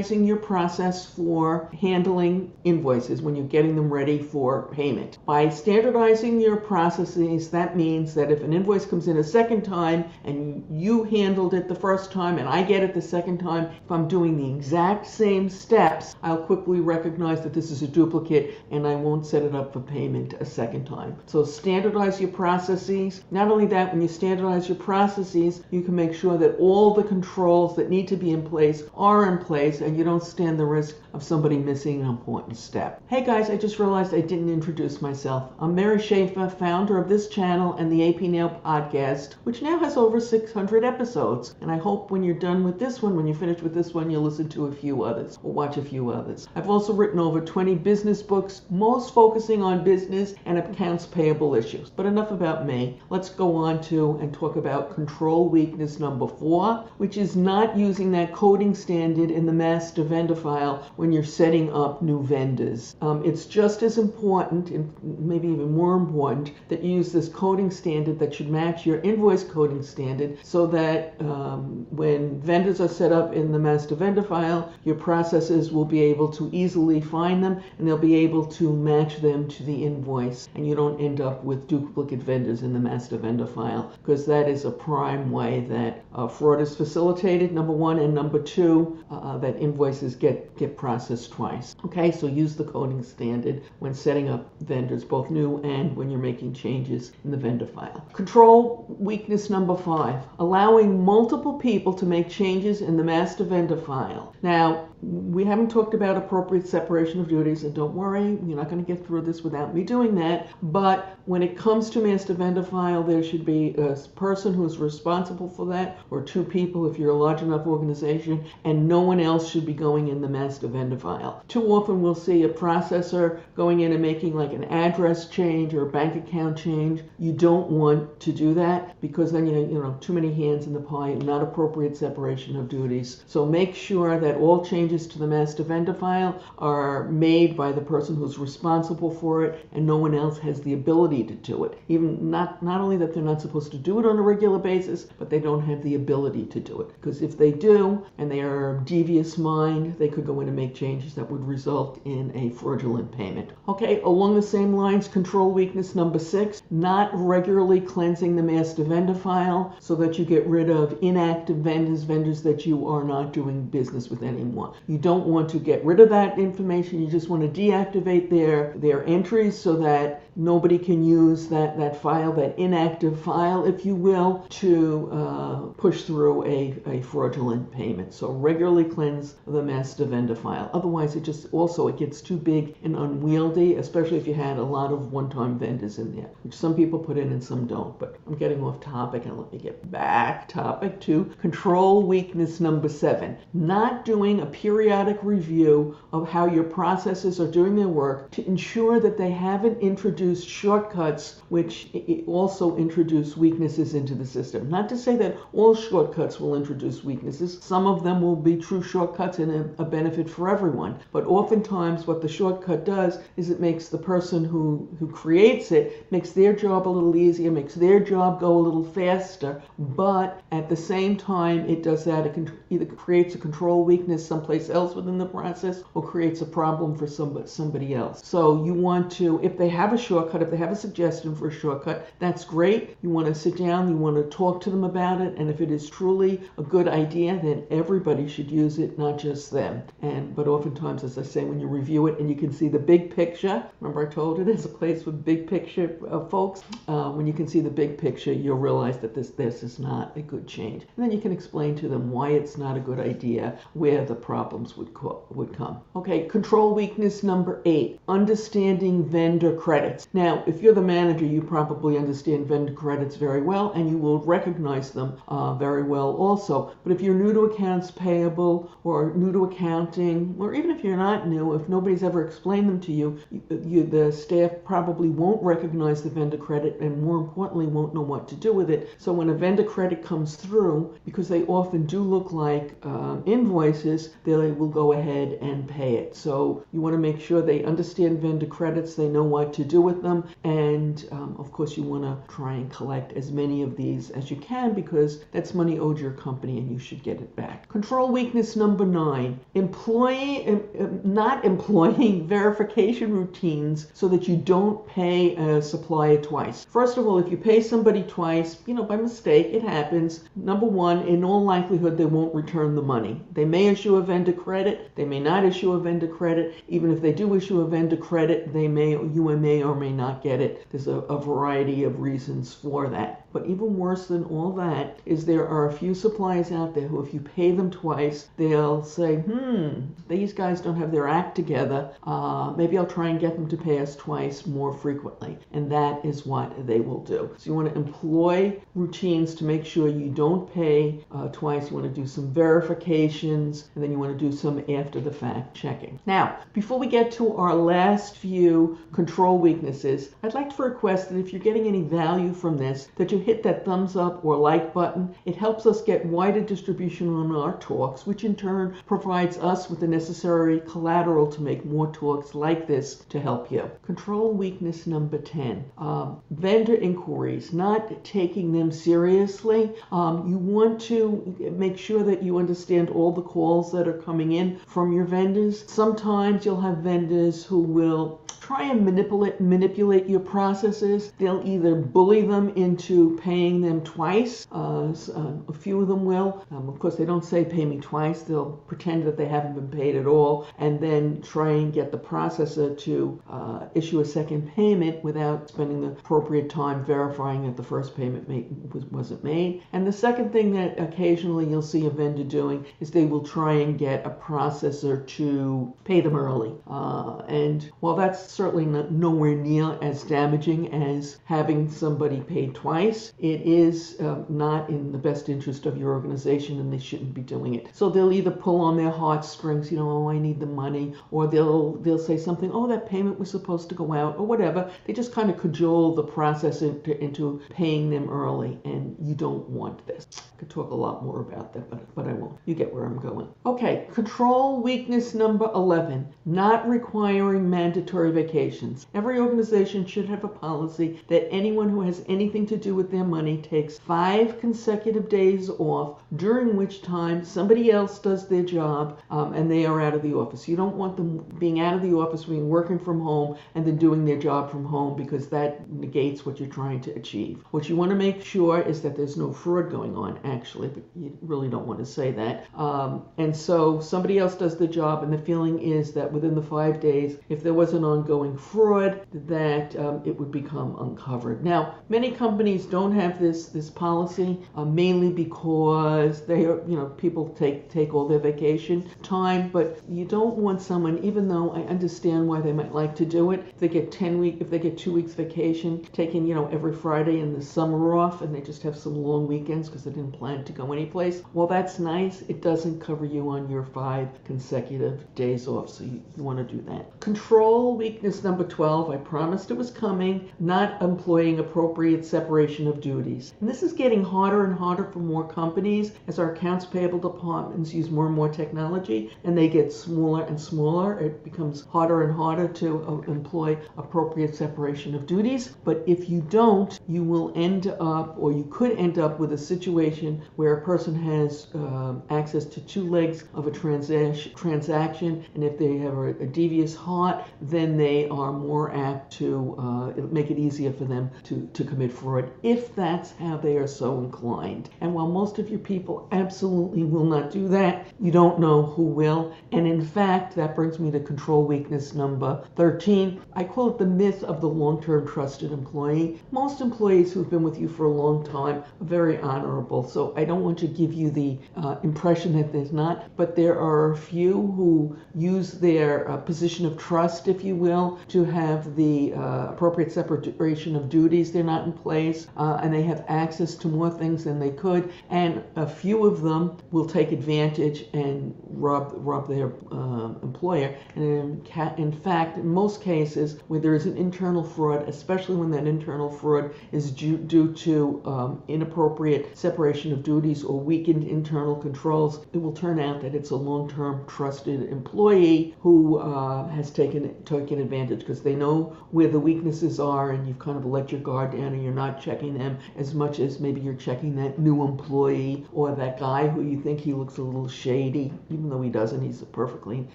standardizing your process for handling invoices when you're getting them ready for payment. By standardizing your processes, that means that if an invoice comes in a second time and you handled it the first time and I get it the second time, if I'm doing the exact same steps, I'll quickly recognize that this is a duplicate and I won't set it up for payment a second time. So standardize your processes. Not only that, when you standardize your processes, you can make sure that all the controls that need to be in place are in place and you don't stand the risk of somebody missing an important step. Hey guys, I just realized I didn't introduce myself. I'm Mary Schaeffer, founder of this channel and the AP Now podcast, which now has over 600 episodes. And I hope when you're done with this one, when you're finished with this one, you'll listen to a few others or watch a few others. I've also written over 20 business books, most focusing on business and accounts payable issues. But enough about me. Let's go on to and talk about control weakness number four, which is not using that coding standard in the master vendor file when you're setting up new vendors. Um, it's just as important, and maybe even more important, that you use this coding standard that should match your invoice coding standard so that um, when vendors are set up in the master vendor file, your processes will be able to easily find them and they'll be able to match them to the invoice and you don't end up with duplicate vendors in the master vendor file because that is a prime way that uh, fraud is facilitated, number one, and number two, uh, that invoices get, get processed twice. Okay, so use the coding standard when setting up vendors, both new and when you're making changes in the vendor file. Control weakness number five, allowing multiple people to make changes in the master vendor file. Now, we haven't talked about appropriate separation of duties, and don't worry, you're not going to get through this without me doing that. But when it comes to master vendor file, there should be a person who's responsible for that, or two people if you're a large enough organization, and no one else should be going in the master vendor file. Too often we'll see a processor going in and making like an address change or a bank account change. You don't want to do that because then you you know too many hands in the pie, not appropriate separation of duties. So make sure that all changes changes to the master vendor file are made by the person who's responsible for it and no one else has the ability to do it. Even not, not only that they're not supposed to do it on a regular basis, but they don't have the ability to do it. Because if they do and they are a devious mind, they could go in and make changes that would result in a fraudulent payment. Okay, along the same lines, control weakness number six, not regularly cleansing the master vendor file so that you get rid of inactive vendors, vendors that you are not doing business with anymore. You don't want to get rid of that information. You just want to deactivate their, their entries so that nobody can use that, that file, that inactive file, if you will, to uh, push through a, a fraudulent payment. So regularly cleanse the master vendor file. Otherwise, it just also it gets too big and unwieldy, especially if you had a lot of one-time vendors in there, which some people put in and some don't. But I'm getting off topic, and let me get back topic to control weakness number seven. Not doing a periodic review of how your processes are doing their work to ensure that they haven't introduced shortcuts which also introduce weaknesses into the system. Not to say that all shortcuts will introduce weaknesses. Some of them will be true shortcuts and a, a benefit for everyone. But oftentimes what the shortcut does is it makes the person who, who creates it, makes their job a little easier, makes their job go a little faster. But at the same time, it does that, it can, either creates a control weakness someplace else within the process or creates a problem for somebody, somebody else. So you want to, if they have a shortcut, if they have a suggestion for a shortcut, that's great. You want to sit down, you want to talk to them about it, and if it is truly a good idea, then everybody should use it, not just them. And but oftentimes, as I say, when you review it and you can see the big picture, remember I told you there's a place with big picture uh, folks. Uh, when you can see the big picture, you'll realize that this this is not a good change, and then you can explain to them why it's not a good idea, where the problems would co- would come. Okay, control weakness number eight: understanding vendor credits. Now, if you're the manager, you probably understand vendor credits very well, and you will recognize them uh, very well also. But if you're new to accounts payable or new to accounting, or even if you're not new, if nobody's ever explained them to you, you, the staff probably won't recognize the vendor credit and more importantly won't know what to do with it. So when a vendor credit comes through, because they often do look like um, invoices, they will go ahead and pay it. So you want to make sure they understand vendor credits, they know what to do with them, and um, of course you want to try and collect as many of these as you can because that's money owed your company and you should get it back. Control weakness number nine employee not employing *laughs* verification routines so that you don't pay a supplier twice. First of all, if you pay somebody twice, you know, by mistake, it happens. Number one, in all likelihood, they won't return the money. They may issue a vendor credit, they may not issue a vendor credit. Even if they do issue a vendor credit, they may, you may or may not get it. There's a, a variety of reasons for that. But even worse than all that is there are a few suppliers out there who, if you pay them twice, they'll say, hmm, these guys don't have their act together. Uh, maybe I'll try and get them to pay us twice more frequently. And that is what they will do. So you want to employ routines to make sure you don't pay uh, twice. You want to do some verifications, and then you want to do some after the fact checking. Now, before we get to our last few control weaknesses, I'd like to request that if you're getting any value from this, that you hit that thumbs up or like button. It helps us get wider distribution on our talks, which in turn provides us with the necessary collateral to make more talks like this to help you. Control weakness number 10 um, vendor inquiries, not taking them seriously. Um, you want to make sure that you understand all the calls that are coming in from your vendors. Sometimes you'll have vendors who will try and manipulate manipulate your processes. They'll either bully them into paying them twice. Uh, uh, a few of them will. Um, of course, they don't say pay me twice. They'll pretend that they haven't been paid at all, and then try and get the processor to uh, issue a second payment without spending the appropriate time verifying that the first payment made, was, wasn't made. And the second thing that occasionally you'll see a vendor doing is they will try and get a processor to pay them early. Uh, and while that's certainly not, nowhere near as damaging as having somebody paid twice. It is uh, not in the best interest of your organization and they shouldn't be doing it. So they'll either pull on their heartstrings, you know, oh, I need the money, or they'll they'll say something, oh, that payment was supposed to go out, or whatever. They just kind of cajole the process into, into paying them early, and you don't want this. I could talk a lot more about that, but, but I won't. You get where I'm going. Okay, control weakness number 11, not requiring mandatory vacation Every organization should have a policy that anyone who has anything to do with with their money takes five consecutive days off, during which time somebody else does their job um, and they are out of the office. You don't want them being out of the office, being working from home, and then doing their job from home because that negates what you're trying to achieve. What you want to make sure is that there's no fraud going on, actually, but you really don't want to say that. Um, and so somebody else does the job, and the feeling is that within the five days, if there was an ongoing fraud, that um, it would become uncovered. Now, many companies don't have this this policy, uh, mainly because they are, you know, people take take all their vacation time, but you don't want someone, even though I understand why they might like to do it, if they get 10 week, if they get two weeks vacation, taking, you know, every Friday in the summer off, and they just have some long weekends because they didn't plan to go anyplace. Well, that's nice. It doesn't cover you on your five consecutive days off, so you, you want to do that. Control weakness number 12. I promised it was coming. Not employing appropriate separation of duties. And this is getting harder and harder for more companies as our accounts payable departments use more and more technology and they get smaller and smaller. It becomes harder and harder to uh, employ appropriate separation of duties. But if you don't, you will end up, or you could end up with a situation where a person has um, access to two legs of a transaction, transaction, and if they have a, a devious heart, then they are more apt to uh, make it easier for them to, to commit fraud if that's how they are so inclined. And while most of your people absolutely will not do that, you don't know who will. And in fact, that brings me to control weakness number 13. I call it the myth of the long term trusted employee. Most employees who've been with you for a long time are very honorable, so I don't want to give you the uh, impression that there's not, but there are a few who use their uh, position of trust, if you will, to have the uh, appropriate separation of duties. They're not in place, uh, and they have access to more things than they could, and a few of them will take advantage and rob rob their uh, employer. And in, in fact, in most cases where there is an internal fraud, especially when that internal fraud is due, due to um, inappropriate separation of duties or weakened internal controls, it will turn out that it's a long-term trusted employee who uh, has taken taken advantage because they know where the weaknesses are, and you've kind of let your guard down, and you're not checking them as much as maybe you're checking that new employee or that guy who you think he looks a little shady, even though he doesn't. He's a perfectly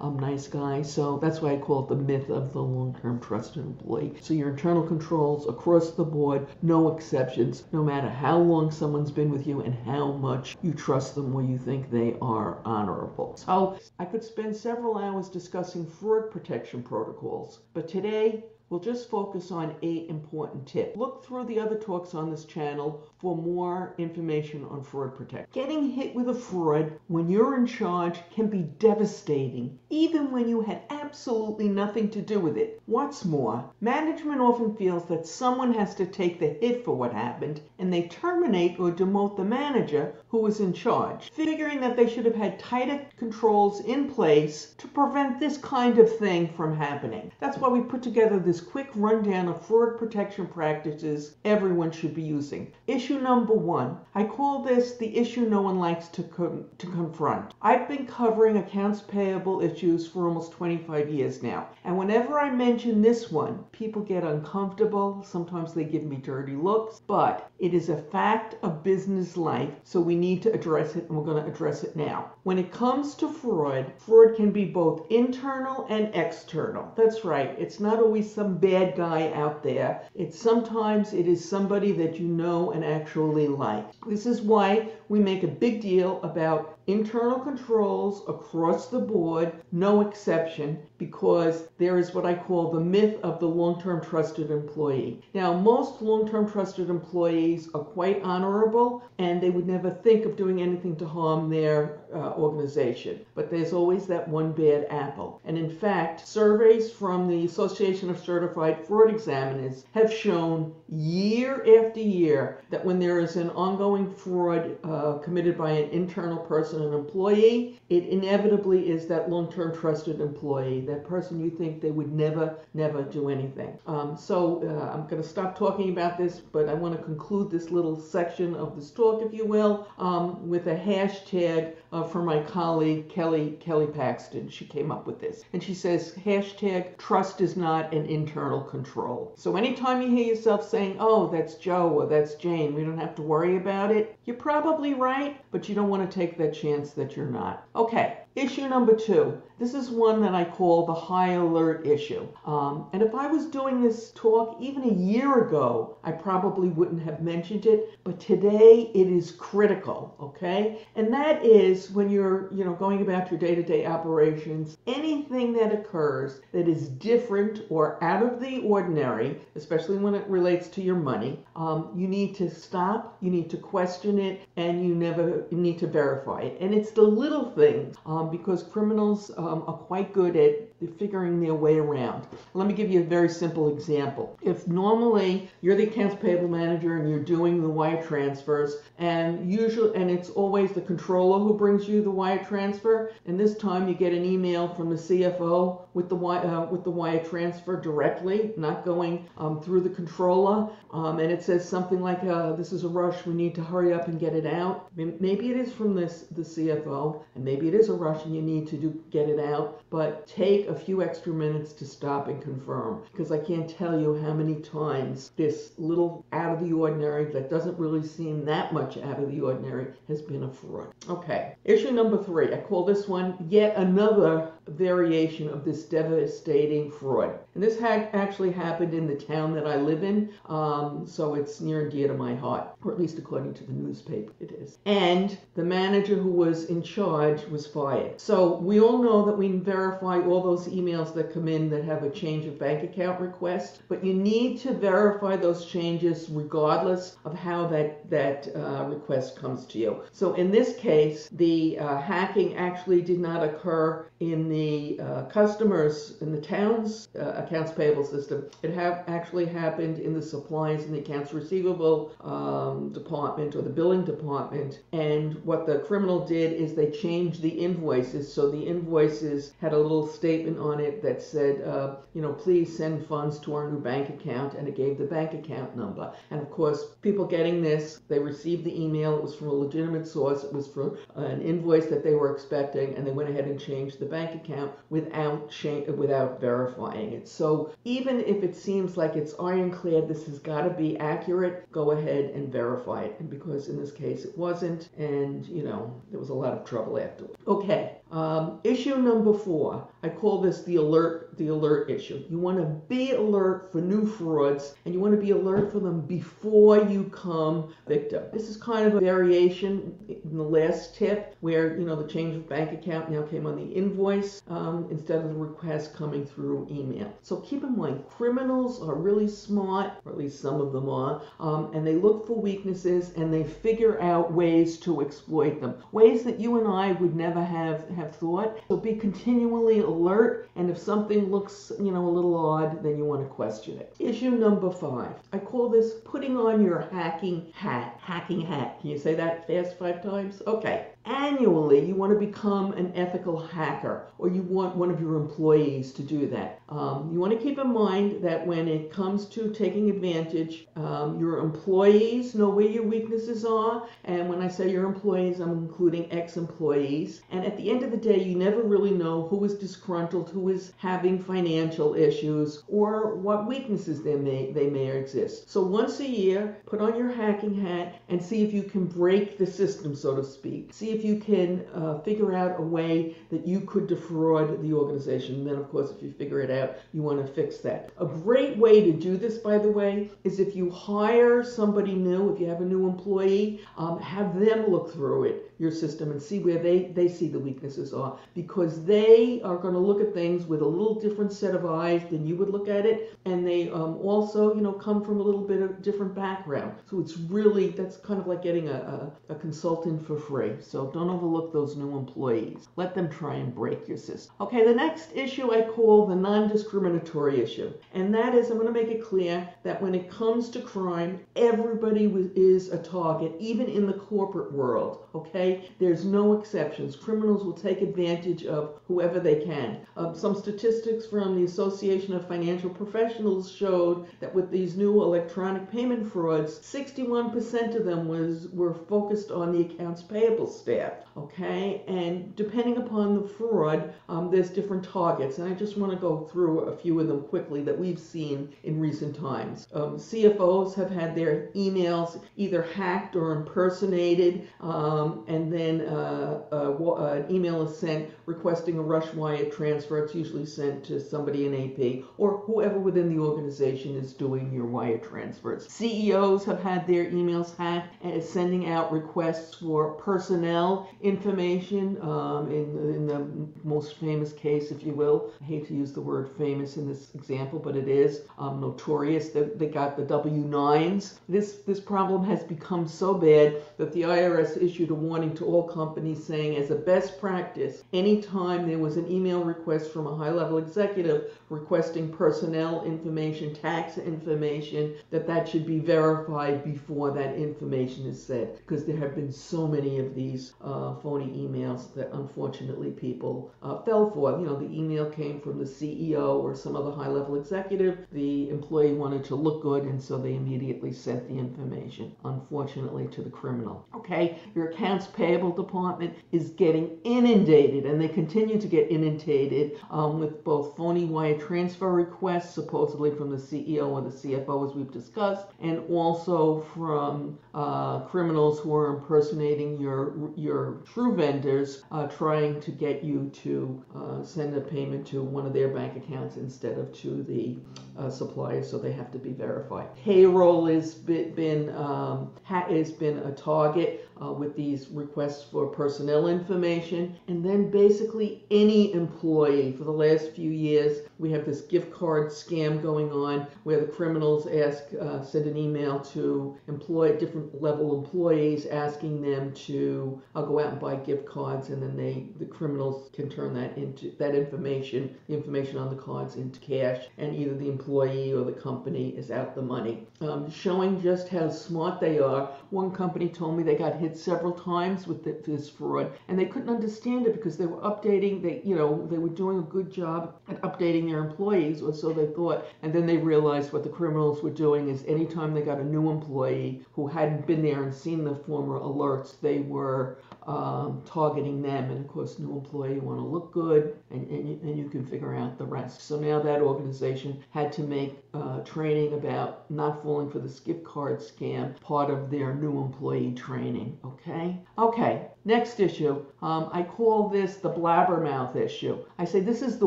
um, nice guy. So that's why I call it the myth of the long-term trusted employee. So your internal controls across the board, no exceptions, no matter how long someone's been with you and how much you trust them or you think they are honorable. So I could spend several hours discussing fraud protection protocols, but today We'll just focus on eight important tips. Look through the other talks on this channel for more information on fraud protection. Getting hit with a fraud when you're in charge can be devastating, even when you had absolutely nothing to do with it. What's more, management often feels that someone has to take the hit for what happened, and they terminate or demote the manager who was in charge, figuring that they should have had tighter controls in place to prevent this kind of thing from happening. That's why we put together this quick rundown of fraud protection practices everyone should be using. Issue number one I call this the issue no one likes to, to confront. I've been covering accounts payable issues for almost 25 years now, and whenever I mention this one, people get uncomfortable. Sometimes they give me dirty looks, but it is a fact of business life, so we need to address it, and we're going to address it now. When it comes to fraud, fraud can be both internal and external. That's right, it's not always some bad guy out there. It's sometimes it is somebody that you know and actually like. This is why we make a big deal about internal controls across the board, no exception, because there is what I call the myth of the long term trusted employee. Now, most long term trusted employees are quite honorable and they would never think of doing anything to harm their uh, organization. But there's always that one bad apple. And in fact, surveys from the Association of Certified Fraud Examiners have shown year after year that when there is an ongoing fraud uh, committed by an internal person, an employee, it inevitably is that long-term trusted employee, that person you think they would never, never do anything. Um, so uh, I'm going to stop talking about this, but I want to conclude this little section of this talk, if you will, um, with a hashtag uh, from my colleague Kelly Kelly Paxton. She came up with this, and she says hashtag trust is not an internal control. So anytime you hear yourself saying, "Oh, that's Joe or that's Jane," we don't have to worry about it. You're probably right, but you don't want to take that chance that you're not. Okay, issue number two. This is one that I call the high alert issue. Um, and if I was doing this talk even a year ago, I probably wouldn't have mentioned it. But today it is critical, okay? And that is when you're, you know, going about your day-to-day operations, anything that occurs that is different or out of the ordinary, especially when it relates to your money, um, you need to stop, you need to question it, and you never you need to verify it. And it's the little things um, because criminals are quite good at figuring their way around. Let me give you a very simple example. If normally you're the accounts payable manager and you're doing the wire transfers, and usually and it's always the controller who brings you the wire transfer, and this time you get an email from the CFO with the wire uh, with the wire transfer directly, not going um, through the controller, um, and it says something like, uh, "This is a rush. We need to hurry up and get it out." Maybe it is from this the CFO, and maybe it is a rush and you need to do get it out, but take a few extra minutes to stop and confirm because I can't tell you how many times this little out of the ordinary that doesn't really seem that much out of the ordinary has been a fraud. Okay, issue number three. I call this one yet another variation of this devastating fraud. And this ha- actually happened in the town that I live in, um, so it's near and dear to my heart, or at least according to the newspaper, it is. And the manager who was in charge was fired. So we all know that we verify all those emails that come in that have a change of bank account request, but you need to verify those changes regardless of how that that uh, request comes to you. So in this case, the uh, hacking actually did not occur in the uh, customers in the town's uh, accounts payable system. It have actually happened in the supplies and the accounts receivable um, department or the billing department. And what the criminal did is they changed the invoices. So the invoices had a little statement on it that said, uh, you know, please send funds to our new bank account, and it gave the bank account number. And of course, people getting this, they received the email. It was from a legitimate source. It was from an invoice that they were expecting, and they went ahead and changed the the bank account without cha- without verifying it. So even if it seems like it's ironclad, this has got to be accurate. Go ahead and verify it. And because in this case it wasn't, and you know there was a lot of trouble afterwards. Okay, um, issue number four. I call this the alert the alert issue. You want to be alert for new frauds, and you want to be alert for them before you come victim. This is kind of a variation in the last tip, where you know the change of bank account now came on the invoice um, instead of the request coming through email. So keep in mind, criminals are really smart, or at least some of them are, um, and they look for weaknesses and they figure out ways to exploit them, ways that you and I would never have have thought. So be continually alert, and if something looks, you know, a little odd, then you want to question it. Issue number five. I call this putting on your hacking hat. Hacking hat. Can you say that fast five times? Okay annually you want to become an ethical hacker or you want one of your employees to do that. Um, you want to keep in mind that when it comes to taking advantage, um, your employees know where your weaknesses are. And when I say your employees, I'm including ex employees. And at the end of the day, you never really know who is disgruntled, who is having financial issues, or what weaknesses they may, they may exist. So once a year, put on your hacking hat and see if you can break the system, so to speak. See if you can uh, figure out a way that you could defraud the organization. And then, of course, if you figure it out, you want to fix that. A great way to do this, by the way, is if you hire somebody new, if you have a new employee, um, have them look through it, your system, and see where they, they see the weaknesses are, because they are going to look at things with a little different set of eyes than you would look at it, and they um, also, you know, come from a little bit of different background. So it's really that's kind of like getting a, a, a consultant for free. So don't overlook those new employees. Let them try and break your system. Okay, the next issue I call the non-discriminatory issue, and that is I'm going to make it clear that when it comes to crime, everybody is a target, even in the corporate world. Okay, there's no exceptions. Criminals will take advantage of whoever they can. Uh, some statistics from the Association of Financial Professionals showed that with these new electronic payment frauds, 61% of them was were focused on the accounts payable staff. Okay, and depending upon the fraud, um, there's different targets, and I just want to go through a few of them quickly that we've seen in recent times. Um, CFOs have had their emails either hacked or impersonated, um, and then uh, uh, an email is sent requesting a rush wire transfer. It's usually sent to somebody in AP or whoever within the organization is doing your wire transfers. CEOs have had their emails hacked and sending out requests for personnel information. Um, in, in the most famous case, if you will, I hate to use the word famous in this example, but it is um, notorious that they got the W-9s. This this problem has become so bad that the IRS issued a warning to all companies saying, as a best practice, anytime there was an email request from a high-level executive requesting personnel information, tax information, that that should be verified before that information is said, because there have been so many of these uh, phony emails that unfortunately people uh, fell for. You know, the email came from the CEO or some other high-level executive. The employee wanted to look good, and so they immediately sent the information, unfortunately, to the criminal. Okay, your accounts payable department is getting inundated, and they continue to get inundated um, with both phony wire transfer requests, supposedly from the CEO or the CFO, as we've discussed, and also from uh, criminals who are impersonating your your true vendors, uh, trying to get you to uh, send a payment to one of their bank accounts instead of to the uh, supplier, so they have to be verified. Payroll has been um, has been a target uh, with these requests for personnel information, and then basically any employee for the last few years. We have this gift card scam going on where the criminals ask, uh, send an email to employ different level employees asking them to uh, go out and buy gift cards, and then they, the criminals can turn that into that information, the information on the cards into cash, and either the employee or the company is out the money. Um, showing just how smart they are. One company told me they got hit several times with this fraud, and they couldn't understand it because they were updating. They, you know, they were doing a good job at updating their employees, or so they thought. And then they realized what the criminals were doing is anytime they got a new employee who hadn't been there and seen the former alerts, they were um, targeting them. And of course, new employee want to look good, and, and, and you can figure out the rest. So now that organization had to make uh, training about not falling for the gift card scam part of their new employee training. Okay? Okay, next issue. Um, I call this the blabbermouth issue. I say this is the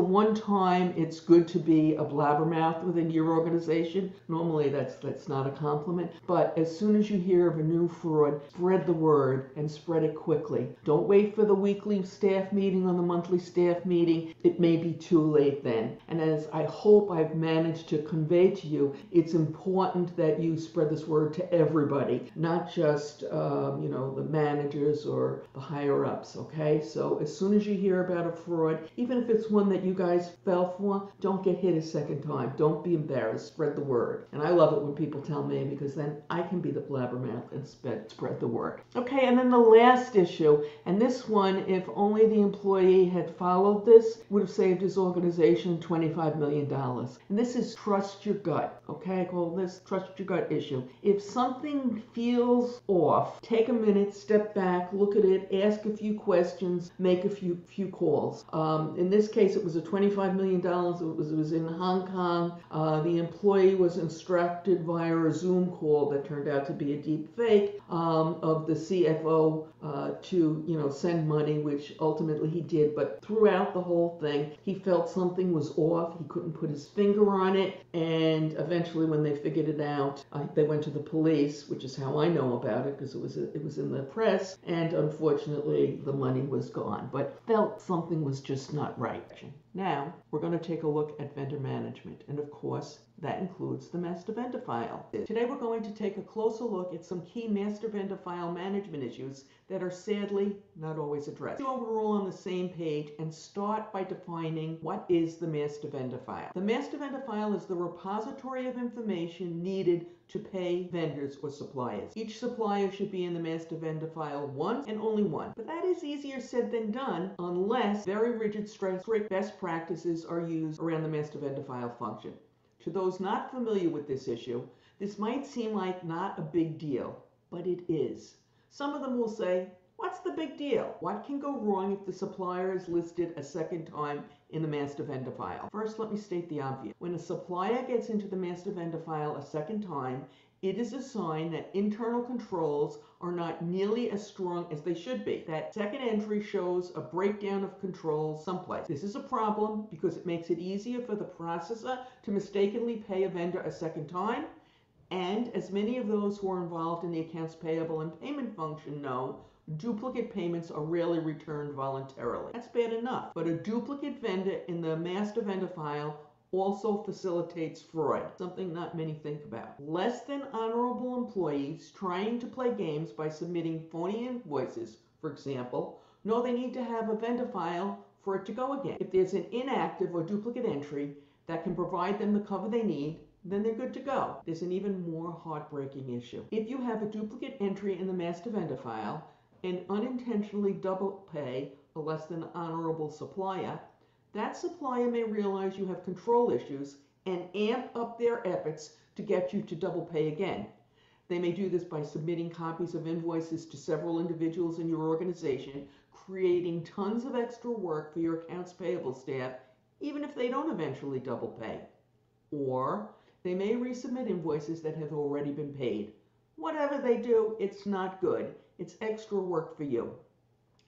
one time it's good to be a blabbermouth within your organization. Normally that's that's not a compliment, but as soon as you hear of a new fraud, spread the word and spread it quickly. Don't wait for the weekly staff meeting or the monthly staff meeting. It may be too late then. And as I hope I've managed to convey to you, it's important that you spread this word to everybody, not just um, you know the managers or the higher ups. Okay, so as soon as you hear about a fraud, even if it's one that you guys fell for, don't get hit a second time. Don't be embarrassed. Spread the word. And I love it when people tell me because then I can be the blabbermouth and spread, the word. Okay, and then the last issue, and this one, if only the employee had followed this, would have saved his organization $25 million. And this is trust your gut. Okay, I call this trust your gut issue. If something feels off, take a minute, step back, look at it, ask a few questions, make a few few calls. Um, in this case, it was a $25 million. It was, it was in Hong Kong. Uh, the employee was instructed via a Zoom call that turned out to be a deep fake um, of the CFO uh, to, you know, send money, which ultimately he did. But throughout the whole thing, he felt something was off. He couldn't put his finger on it. And eventually, when they figured it out, uh, they went to the police, which is how I know about it because it was it was in the press. And unfortunately, the money was gone. But felt something was just not right. Now, we're going to take a look at vendor management, and of course, that includes the master vendor file. Today, we're going to take a closer look at some key master vendor file management issues that are sadly not always addressed. So we're all on the same page and start by defining what is the master vendor file. The master vendor file is the repository of information needed to pay vendors or suppliers. Each supplier should be in the master vendor file once and only once. But that is easier said than done unless very rigid, strict best practices are used around the master vendor file function. To those not familiar with this issue, this might seem like not a big deal, but it is. Some of them will say, What's the big deal? What can go wrong if the supplier is listed a second time in the master vendor file? First, let me state the obvious. When a supplier gets into the master vendor file a second time, it is a sign that internal controls are not nearly as strong as they should be. That second entry shows a breakdown of controls someplace. This is a problem because it makes it easier for the processor to mistakenly pay a vendor a second time. And as many of those who are involved in the accounts payable and payment function know, duplicate payments are rarely returned voluntarily. That's bad enough. But a duplicate vendor in the master vendor file also facilitates fraud, something not many think about. Less than honorable employees trying to play games by submitting phony invoices, for example, know they need to have a vendor file for it to go again. If there's an inactive or duplicate entry that can provide them the cover they need, then they're good to go. There's an even more heartbreaking issue. If you have a duplicate entry in the master vendor file and unintentionally double pay a less than honorable supplier, that supplier may realize you have control issues and amp up their efforts to get you to double pay again. They may do this by submitting copies of invoices to several individuals in your organization, creating tons of extra work for your accounts payable staff, even if they don't eventually double pay. Or they may resubmit invoices that have already been paid. Whatever they do, it's not good. It's extra work for you.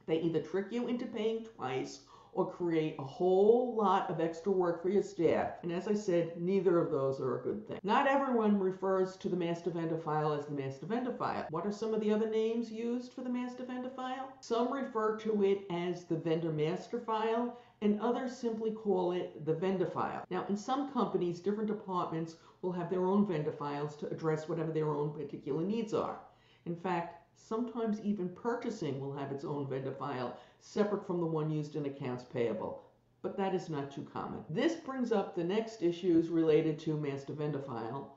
They either trick you into paying twice or create a whole lot of extra work for your staff. And as I said, neither of those are a good thing. Not everyone refers to the master vendor file as the master vendor file. What are some of the other names used for the master vendor file? Some refer to it as the vendor master file and others simply call it the vendor file. Now, in some companies, different departments will have their own vendor files to address whatever their own particular needs are. In fact, Sometimes even purchasing will have its own vendor file separate from the one used in accounts payable, but that is not too common. This brings up the next issues related to master vendor file.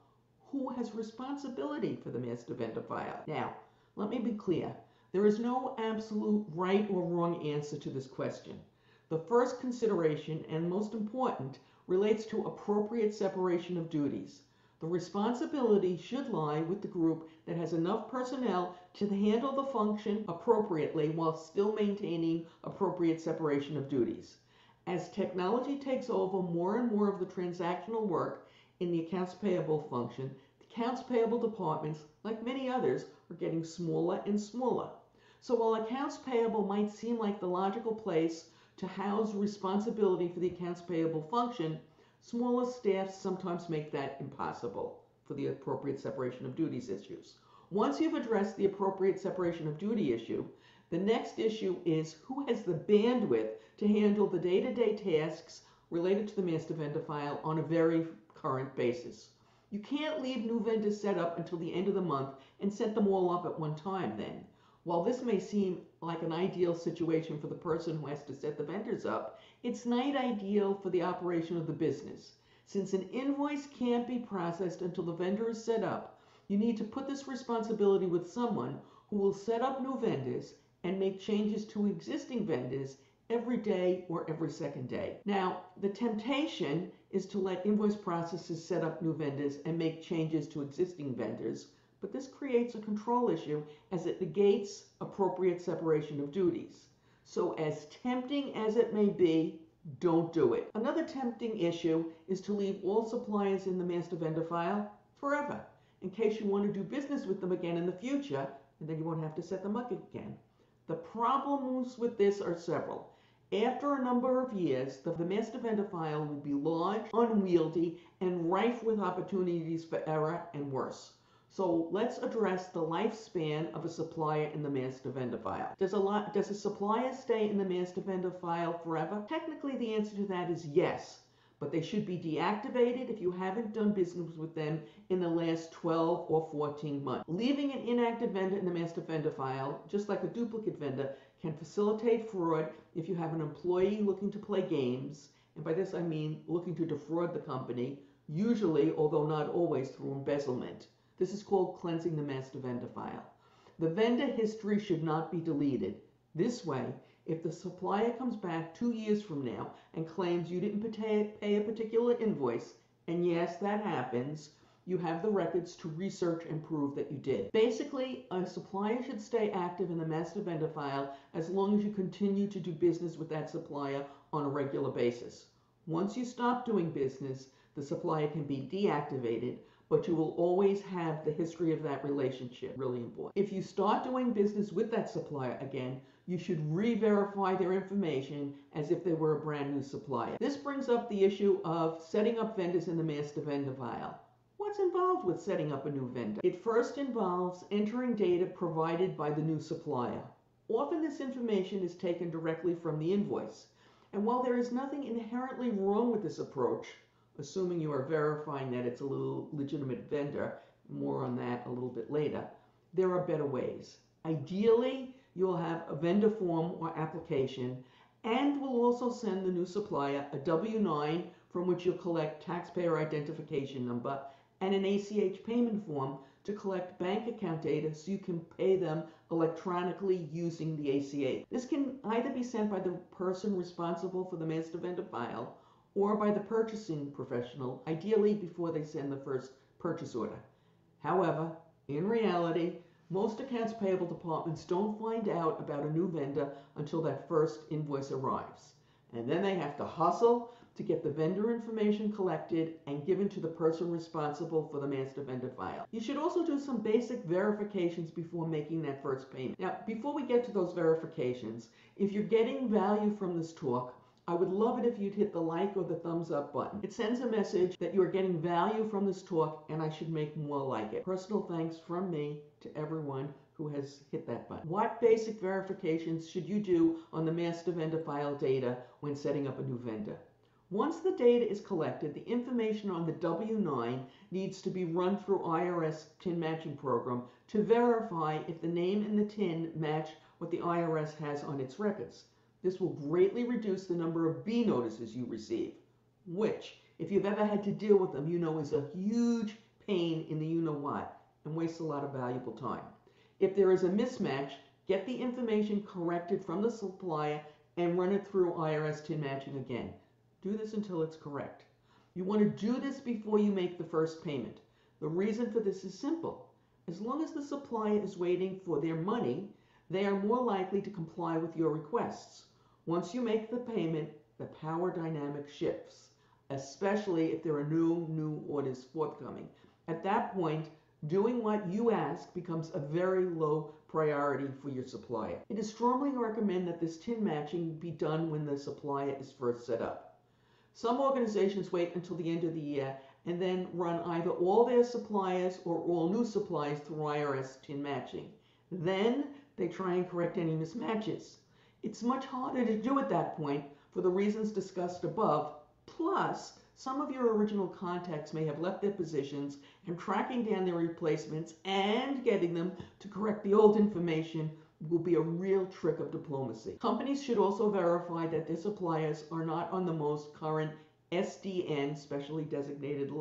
Who has responsibility for the master vendor file? Now, let me be clear. There is no absolute right or wrong answer to this question. The first consideration, and most important, relates to appropriate separation of duties. The responsibility should lie with the group that has enough personnel to handle the function appropriately while still maintaining appropriate separation of duties. As technology takes over more and more of the transactional work in the accounts payable function, the accounts payable departments, like many others, are getting smaller and smaller. So while accounts payable might seem like the logical place to house responsibility for the accounts payable function, Smaller staffs sometimes make that impossible for the appropriate separation of duties issues. Once you've addressed the appropriate separation of duty issue, the next issue is who has the bandwidth to handle the day-to-day tasks related to the master vendor file on a very current basis. You can't leave new vendors set up until the end of the month and set them all up at one time then. While this may seem like an ideal situation for the person who has to set the vendors up, it's not ideal for the operation of the business. Since an invoice can't be processed until the vendor is set up, you need to put this responsibility with someone who will set up new vendors and make changes to existing vendors every day or every second day. Now, the temptation is to let invoice processors set up new vendors and make changes to existing vendors but this creates a control issue as it negates appropriate separation of duties. So as tempting as it may be, don't do it. Another tempting issue is to leave all suppliers in the master vendor file forever, in case you want to do business with them again in the future, and then you won't have to set them up again. The problems with this are several. After a number of years, the, master vendor file will be large, unwieldy, and rife with opportunities for error and worse. So let's address the lifespan of a supplier in the master vendor file. Does a, lot, does a supplier stay in the master vendor file forever? Technically, the answer to that is yes, but they should be deactivated if you haven't done business with them in the last 12 or 14 months. Leaving an inactive vendor in the master vendor file, just like a duplicate vendor, can facilitate fraud if you have an employee looking to play games, and by this I mean looking to defraud the company, usually, although not always, through embezzlement. This is called cleansing the master vendor file. The vendor history should not be deleted. This way, if the supplier comes back two years from now and claims you didn't pay, a particular invoice, and yes, that happens, you have the records to research and prove that you did. Basically, a supplier should stay active in the master vendor file as long as you continue to do business with that supplier on a regular basis. Once you stop doing business, the supplier can be deactivated, but you will always have the history of that relationship. Really important. If you start doing business with that supplier again, you should re-verify their information as if they were a brand new supplier. This brings up the issue of setting up vendors in the master vendor file. What's involved with setting up a new vendor? It first involves entering data provided by the new supplier. Often this information is taken directly from the invoice. And while there is nothing inherently wrong with this approach, assuming you are verifying that it's a little legitimate vendor, more on that a little bit later, there are better ways. Ideally, you'll have a vendor form or application and will also send the new supplier a W-9 from which you'll collect taxpayer identification number and an ACH payment form to collect bank account data so you can pay them electronically using the ACH. This can either be sent by the person responsible for the master vendor file or by the purchasing professional, ideally before they send the first purchase order. However, in reality, most accounts payable departments don't find out about a new vendor until that first invoice arrives. And then they have to hustle to get the vendor information collected and given to the person responsible for the master vendor file. You should also do some basic verifications before making that first payment. Now, before we get to those verifications, if you're getting value from this talk, I would love it if you'd hit the like or the thumbs up button. It sends a message that you are getting value from this talk and I should make more like it. Personal thanks from me to everyone who has hit that button. What basic verifications should you do on the master vendor file data when setting up a new vendor? Once the data is collected, the information on the W-9 needs to be run through IRS TIN matching program to verify if the name and the TIN match what the IRS has on its records. This will greatly reduce the number of B notices you receive, which, if you've ever had to deal with them, you know is a huge pain in the you know what and wastes a lot of valuable time. If there is a mismatch, get the information corrected from the supplier and run it through IRS TIN matching again. Do this until it's correct. You want to do this before you make the first payment. The reason for this is simple. As long as the supplier is waiting for their money, they are more likely to comply with your requests. Once you make the payment, the power dynamic shifts, especially if there are new, new orders forthcoming. At that point, doing what you ask becomes a very low priority for your supplier. It is strongly recommended that this TIN matching be done when the supplier is first set up. Some organizations wait until the end of the year and then run either all their suppliers or all new suppliers through IRS TIN matching. Then they try and correct any mismatches. It's much harder to do at that point for the reasons discussed above. Plus, some of your original contacts may have left their positions and tracking down their replacements and getting them to correct the old information will be a real trick of diplomacy. Companies should also verify that their suppliers are not on the most current SDN, specially designated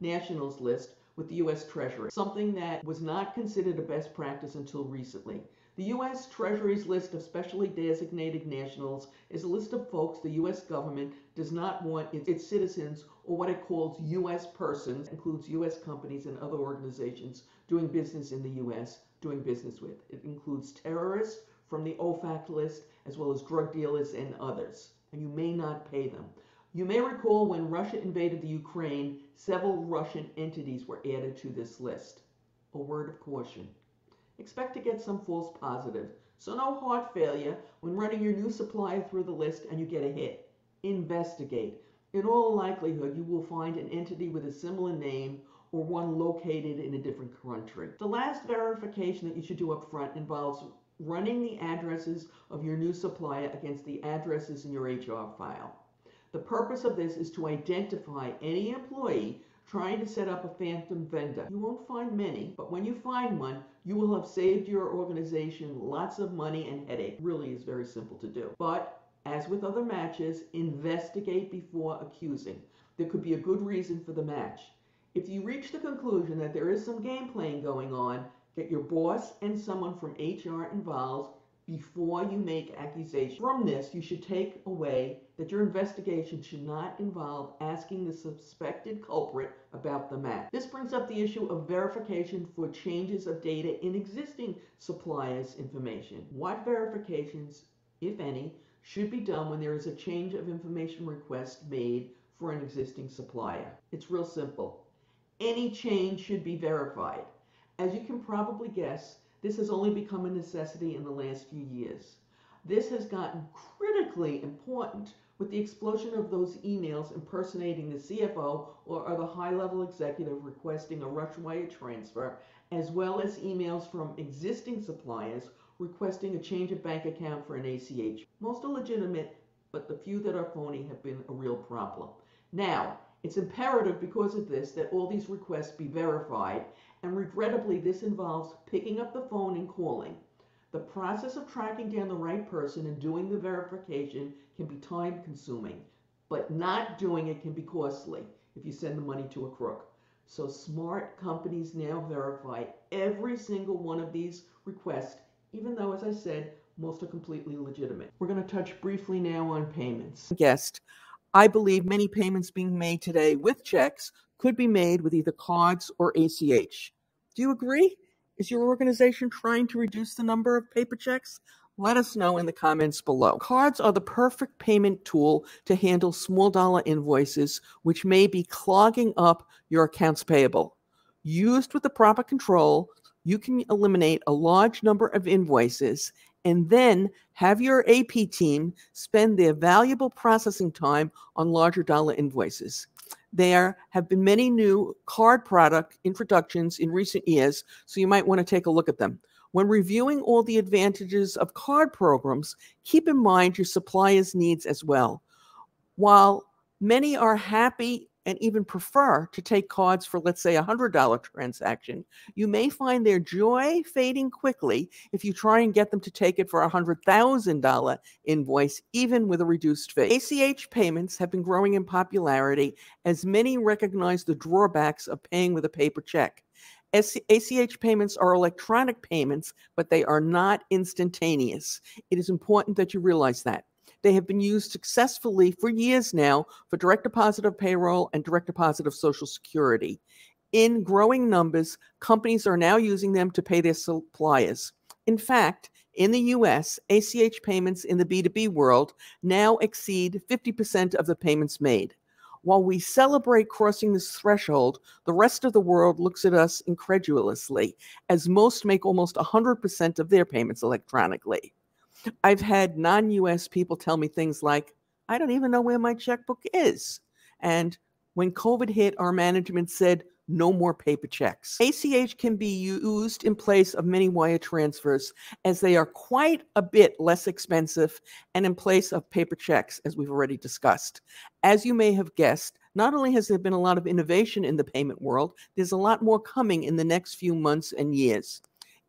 nationals list with the US Treasury, something that was not considered a best practice until recently. The U.S. Treasury's list of specially designated nationals is a list of folks the U.S. government does not want its citizens or what it calls U.S. persons, includes U.S. companies and other organizations doing business in the U.S., doing business with. It includes terrorists from the OFAC list, as well as drug dealers and others, and you may not pay them. You may recall when Russia invaded the Ukraine, several Russian entities were added to this list. A word of caution expect to get some false positives. So no heart failure when running your new supplier through the list and you get a hit. Investigate. In all likelihood, you will find an entity with a similar name or one located in a different country. The last verification that you should do up front involves running the addresses of your new supplier against the addresses in your HR file. The purpose of this is to identify any employee trying to set up a phantom vendor. You won't find many, but when you find one, you will have saved your organization lots of money and headache. Really is very simple to do. But as with other matches, investigate before accusing. There could be a good reason for the match. If you reach the conclusion that there is some game playing going on, get your boss and someone from HR involved before you make accusations. From this, you should take away that your investigation should not involve asking the suspected culprit about the match. This brings up the issue of verification for changes of data in existing suppliers' information. What verifications, if any, should be done when there is a change of information request made for an existing supplier? It's real simple. Any change should be verified. As you can probably guess, this has only become a necessity in the last few years. This has gotten critically important with the explosion of those emails impersonating the CFO or other high level executive requesting a rush wire transfer, as well as emails from existing suppliers requesting a change of bank account for an ACH. Most are legitimate, but the few that are phony have been a real problem. Now, it's imperative because of this that all these requests be verified, and regrettably, this involves picking up the phone and calling. The process of tracking down the right person and doing the verification can be time consuming, but not doing it can be costly if you send the money to a crook. So smart companies now verify every single one of these requests, even though, as I said, most are completely legitimate. We're going to touch briefly now on payments. Guest. I believe many payments being made today with checks could be made with either cards or ACH. Do you agree? Is your organization trying to reduce the number of paper checks? Let us know in the comments below. Cards are the perfect payment tool to handle small dollar invoices, which may be clogging up your accounts payable. Used with the proper control, you can eliminate a large number of invoices and then have your AP team spend their valuable processing time on larger dollar invoices. There have been many new card product introductions in recent years, so you might want to take a look at them. When reviewing all the advantages of card programs, keep in mind your supplier's needs as well. While many are happy and even prefer to take cards for, let's say, a $100 transaction, you may find their joy fading quickly if you try and get them to take it for a $100,000 invoice, even with a reduced fee. ACH payments have been growing in popularity as many recognize the drawbacks of paying with a paper check. ACH payments are electronic payments, but they are not instantaneous. It is important that you realize that. They have been used successfully for years now for direct deposit of payroll and direct deposit of Social Security. In growing numbers, companies are now using them to pay their suppliers. In fact, in the US, ACH payments in the B2B world now exceed 50% of the payments made. While we celebrate crossing this threshold, the rest of the world looks at us incredulously, as most make almost 100% of their payments electronically. I've had non US people tell me things like, I don't even know where my checkbook is. And when COVID hit, our management said, no more paper checks. ACH can be used in place of many wire transfers as they are quite a bit less expensive and in place of paper checks, as we've already discussed. As you may have guessed, not only has there been a lot of innovation in the payment world, there's a lot more coming in the next few months and years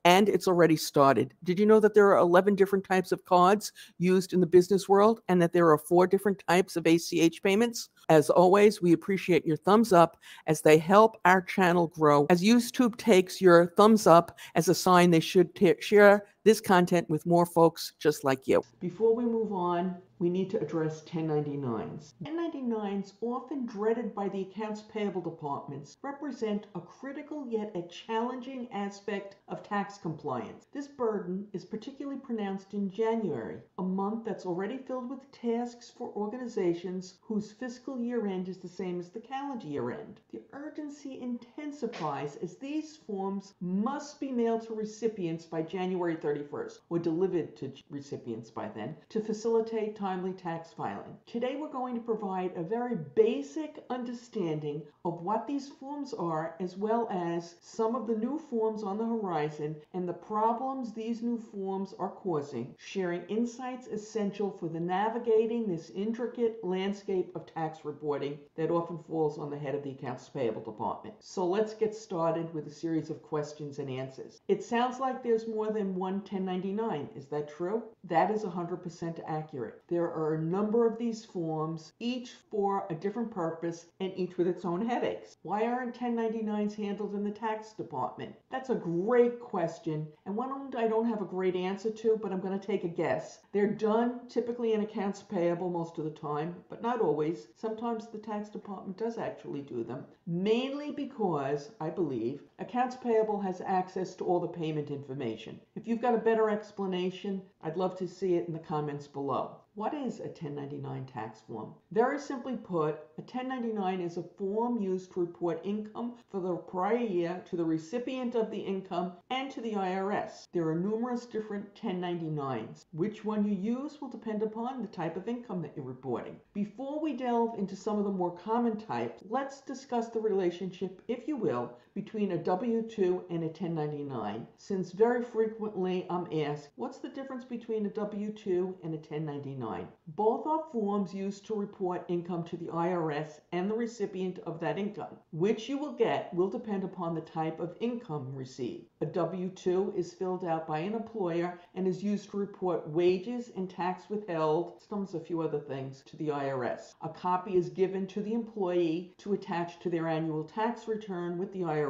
and it's already started. Did you know that there are 11 different types of cards used in the business world and that there are four different types of ACH payments? As always, we appreciate your thumbs up as they help our channel grow. As YouTube takes your thumbs up as a sign they should share this content with more folks just like you. Before we move on, we need to address 1099s. 1099s, often dreaded by the accounts payable departments, represent a critical yet a challenging aspect of tax compliance. This burden is particularly pronounced in January, a month that's already filled with tasks for organizations whose fiscal year end is the same as the calendar year end. The urgency intensifies as these forms must be mailed to recipients by January 31st or delivered to recipients by then to facilitate timely tax filing. Today we're going to provide a very basic understanding of what these forms are as well as some of the new forms on the horizon and the problems these new forms are causing, sharing insights essential for the navigating this intricate landscape of tax reporting that often falls on the head of the accounts payable department. So let's get started with a series of questions and answers. It sounds like there's more than one 1099. Is that true? That is 100% accurate. There are a number of these forms, each for a different purpose and each with its own headaches. Why aren't 1099s handled in the tax department? That's a great question and one I don't have a great answer to, but I'm going to take a guess. They're done typically in accounts payable most of the time, but not always. Sometimes the tax department does actually do them, mainly because I believe accounts payable has access to all the payment information. If you've got a better explanation, I'd love to see it in the comments below. What is a 1099 tax form? Very simply put, a 1099 is a form used to report income for the prior year to the recipient of the income and to the IRS. There are numerous different 1099s. Which one you use will depend upon the type of income that you're reporting. Before we delve into some of the more common types, let's discuss the relationship, if you will, between a W-2 and a 1099, since very frequently I'm asked, what's the difference between a W-2 and a 1099? Both are forms used to report income to the IRS and the recipient of that income. Which you will get will depend upon the type of income received. A W-2 is filled out by an employer and is used to report wages and tax withheld, some a few other things, to the IRS. A copy is given to the employee to attach to their annual tax return with the IRS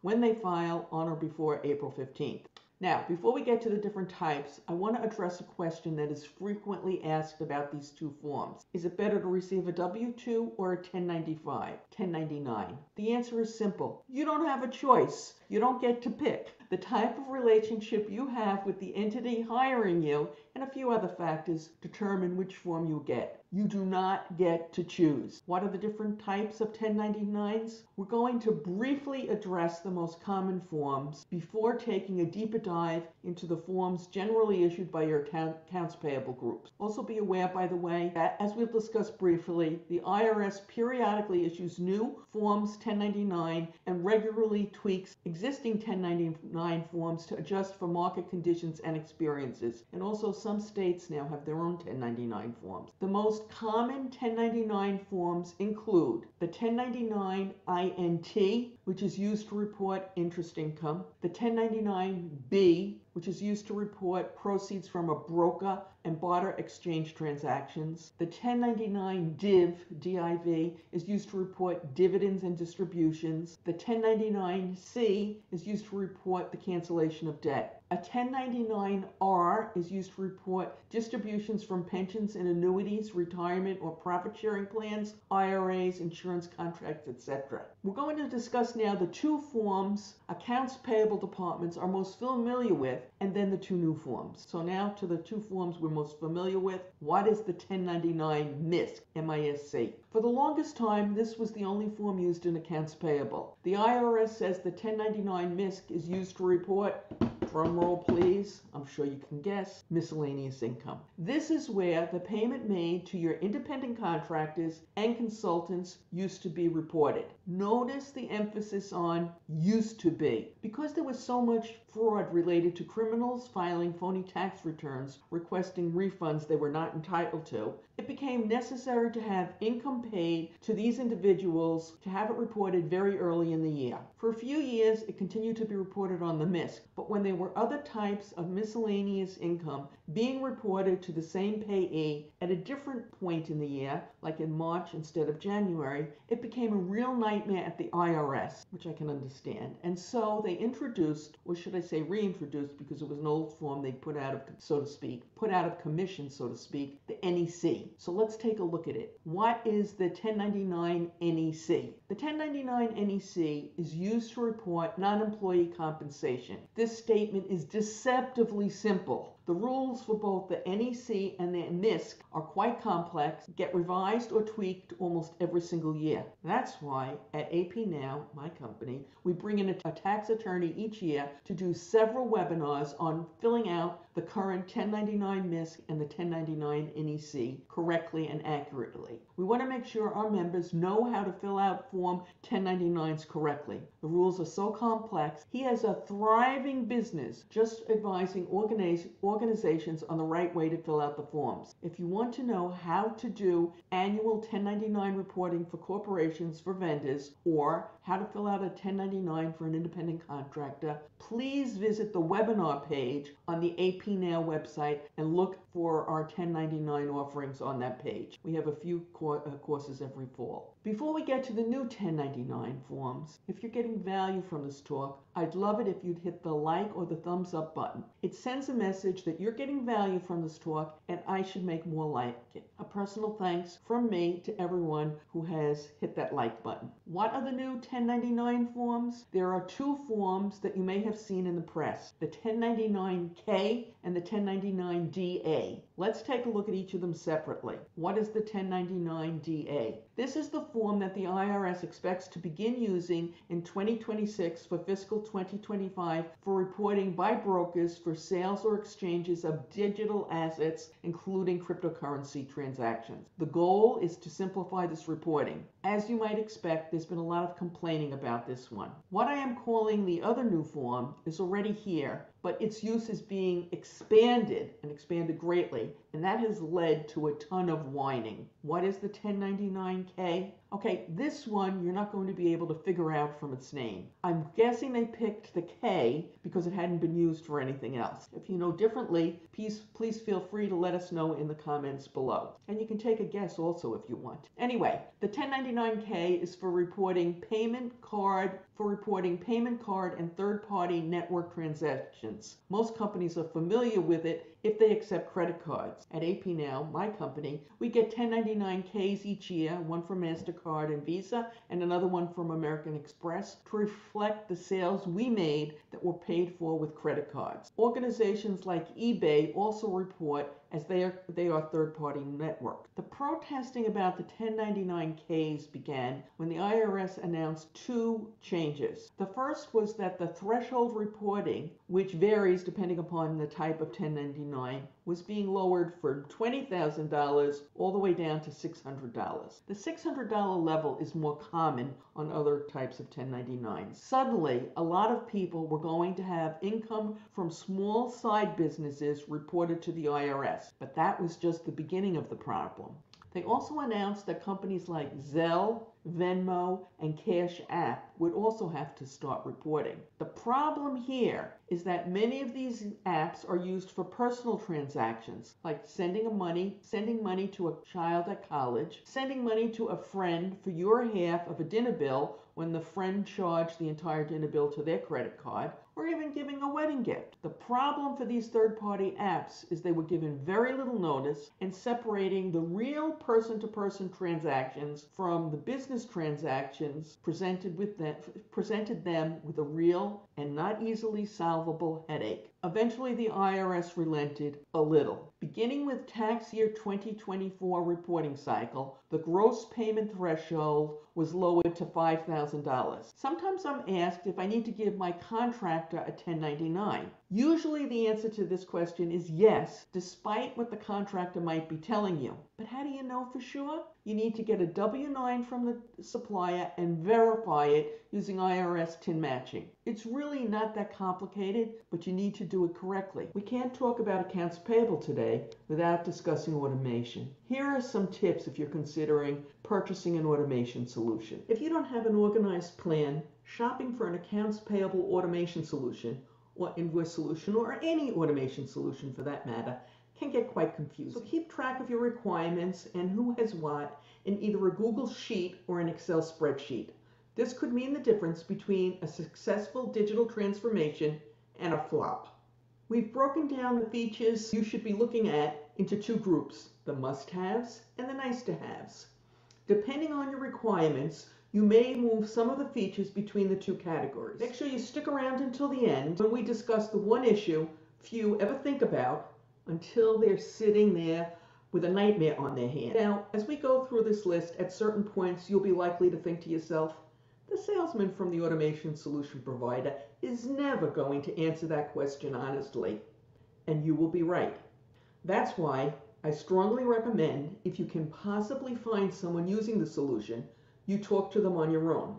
when they file on or before April 15th. Now, before we get to the different types, I want to address a question that is frequently asked about these two forms. Is it better to receive a W-2 or a 1095, 1099? The answer is simple. You don't have a choice. You don't get to pick. The type of relationship you have with the entity hiring you and a few other factors determine which form you get. You do not get to choose. What are the different types of 1099s? We're going to briefly address the most common forms before taking a deeper dive into the forms generally issued by your accounts payable groups. Also be aware, by the way, that as we've discussed briefly, the IRS periodically issues new forms 1099 and regularly tweaks existing 1099 forms to adjust for market conditions and experiences. And also some states now have their own 1099 forms. The most common 1099 forms include the 1099 INT, which is used to report interest income, the 1099B, which is used to report proceeds from a broker and barter exchange transactions. The 1099 DIV, DIV, is used to report dividends and distributions. The 1099C is used to report the cancellation of debt. A 1099-R is used to report distributions from pensions and annuities, retirement or profit sharing plans, IRAs, insurance contracts, etc. We're going to discuss now the two forms accounts payable departments are most familiar with and then the two new forms. So now to the two forms we're most familiar with. What is the 1099 MISC, M-I-S-C? For the longest time, this was the only form used in accounts payable. The IRS says the 1099 MISC is used to report drum roll please, I'm sure you can guess, miscellaneous income. This is where the payment made to your independent contractors and consultants used to be reported. Notice the emphasis on used to be. Because there was so much fraud related to criminals filing phony tax returns requesting refunds they were not entitled to, it became necessary to have income paid to these individuals to have it reported very early in the year. For a few years, it continued to be reported on the MISC, but when there were other types of miscellaneous income being reported to the same payee at a different point in the year, like in March instead of January, it became a real nightmare at the IRS, which I can understand. And so they introduced, or should I say reintroduced, because it was an old form they put out of, so to speak, put out of commission, so to speak, the NEC. So let's take a look at it. What is the 1099 NEC? The 1099 NEC is used to report non-employee compensation. This statement is deceptively simple. The rules for both the NEC and the MISC are quite complex, get revised or tweaked almost every single year. That's why at AP Now, my company, we bring in a tax attorney each year to do several webinars on filling out the current 1099 MISC and the 1099 NEC correctly and accurately. We want to make sure our members know how to fill out Form 1099s correctly. The rules are so complex. He has a thriving business just advising organiz- organizations on the right way to fill out the forms. If you want to know how to do annual 1099 reporting for corporations, for vendors, or how to fill out a 1099 for an independent contractor, please visit the webinar page on the AP Now website and look for our 1099 offerings on that page. We have a few co- uh, courses every fall. Before we get to the new 1099 forms, if you're getting value from this talk, I'd love it if you'd hit the like or the thumbs up button. It sends a message that you're getting value from this talk and I should make more like it. A personal thanks from me to everyone who has hit that like button. What are the new 1099 forms? There are two forms that you may have seen in the press the 1099K and the 1099DA. Let's take a look at each of them separately. What is the 1099DA? This is the form that the IRS expects to begin using in 2026 for fiscal 2025 for reporting by brokers for sales or exchanges of digital assets, including cryptocurrency transactions. The goal is to simplify this reporting. As you might expect, there's been a lot of complaining about this one. What I am calling the other new form is already here, but its use is being expanded and expanded greatly, and that has led to a ton of whining. What is the 1099K? Okay, this one you're not going to be able to figure out from its name. I'm guessing they picked the K because it hadn't been used for anything else. If you know differently, please, please feel free to let us know in the comments below. And you can take a guess also if you want. Anyway, the 1099K is for reporting payment card, for reporting payment card and third-party network transactions. Most companies are familiar with it if they accept credit cards. At AP Now, my company, we get 1099Ks each year, one from MasterCard and Visa, and another one from American Express, to reflect the sales we made that were paid for with credit cards. Organizations like eBay also report as they are, they are third-party network. The protesting about the 1099Ks began when the IRS announced two changes. The first was that the threshold reporting, which varies depending upon the type of 1099, was being lowered from $20,000 all the way down to $600. The $600 level is more common on other types of 1099s. Suddenly, a lot of people were going to have income from small side businesses reported to the IRS, but that was just the beginning of the problem. They also announced that companies like Zelle, Venmo, and Cash App would also have to start reporting. The problem here is that many of these apps are used for personal transactions, like sending money, sending money to a child at college, sending money to a friend for your half of a dinner bill when the friend charged the entire dinner bill to their credit card, or even giving a wedding gift. The problem for these third party apps is they were given very little notice and separating the real person to person transactions from the business transactions presented with them presented them with a real and not easily solvable headache. Eventually, the IRS relented a little. Beginning with tax year 2024 reporting cycle, the gross payment threshold was lowered to $5,000. Sometimes I'm asked if I need to give my contractor a 1099. Usually the answer to this question is yes, despite what the contractor might be telling you. But how do you know for sure? You need to get a W 9 from the supplier and verify it using IRS TIN matching. It's really not that complicated, but you need to do it correctly. We can't talk about accounts payable today without discussing automation. Here are some tips if you're considering purchasing an automation solution. If you don't have an organized plan, shopping for an accounts payable automation solution or invoice solution or any automation solution for that matter can get quite confusing. So keep track of your requirements and who has what in either a Google Sheet or an Excel spreadsheet. This could mean the difference between a successful digital transformation and a flop. We've broken down the features you should be looking at into two groups, the must-haves and the nice-to-haves. Depending on your requirements, you may move some of the features between the two categories. Make sure you stick around until the end when we discuss the one issue few ever think about, until they're sitting there with a nightmare on their hand. Now, as we go through this list, at certain points, you'll be likely to think to yourself, the salesman from the automation solution provider is never going to answer that question honestly. And you will be right. That's why I strongly recommend, if you can possibly find someone using the solution, you talk to them on your own.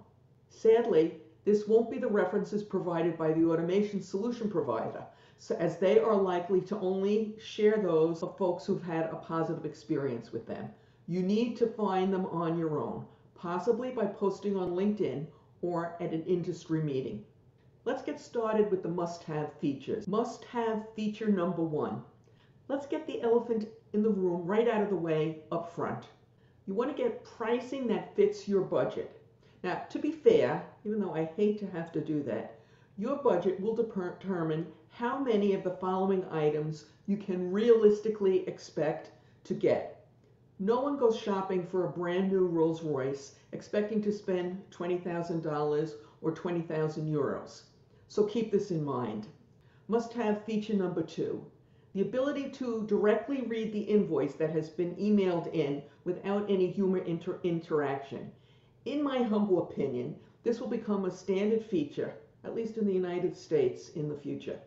Sadly, this won't be the references provided by the automation solution provider, so as they are likely to only share those of folks who've had a positive experience with them. You need to find them on your own, possibly by posting on LinkedIn or at an industry meeting. Let's get started with the must-have features. Must-have feature number one. Let's get the elephant in the room right out of the way up front. You want to get pricing that fits your budget. Now, to be fair, even though I hate to have to do that, your budget will determine how many of the following items you can realistically expect to get. No one goes shopping for a brand new Rolls Royce expecting to spend $20,000 or 20,000 euros. So keep this in mind. Must have feature number two the ability to directly read the invoice that has been emailed in without any human inter interaction. In my humble opinion, this will become a standard feature, at least in the United States, in the future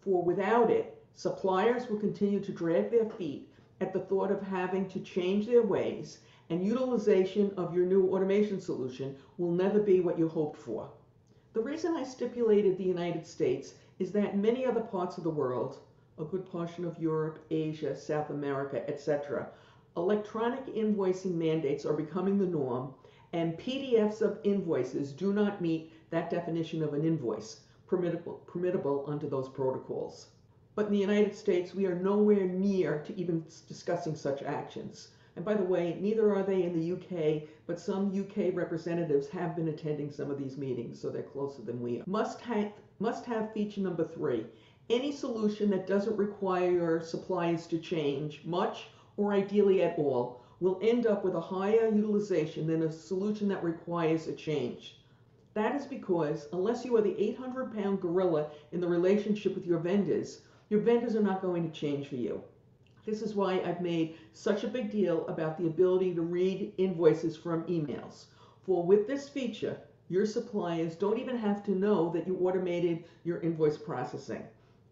for without it, suppliers will continue to drag their feet at the thought of having to change their ways, and utilization of your new automation solution will never be what you hoped for. The reason I stipulated the United States is that many other parts of the world, a good portion of Europe, Asia, South America, etc., electronic invoicing mandates are becoming the norm, and PDFs of invoices do not meet that definition of an invoice permittable, permittable under those protocols. But in the United States, we are nowhere near to even discussing such actions. And by the way, neither are they in the UK, but some UK representatives have been attending some of these meetings, so they're closer than we are. Must have, must have feature number three. Any solution that doesn't require suppliers to change much or ideally at all will end up with a higher utilization than a solution that requires a change. That is because unless you are the 800 pound gorilla in the relationship with your vendors, your vendors are not going to change for you. This is why I've made such a big deal about the ability to read invoices from emails. For with this feature, your suppliers don't even have to know that you automated your invoice processing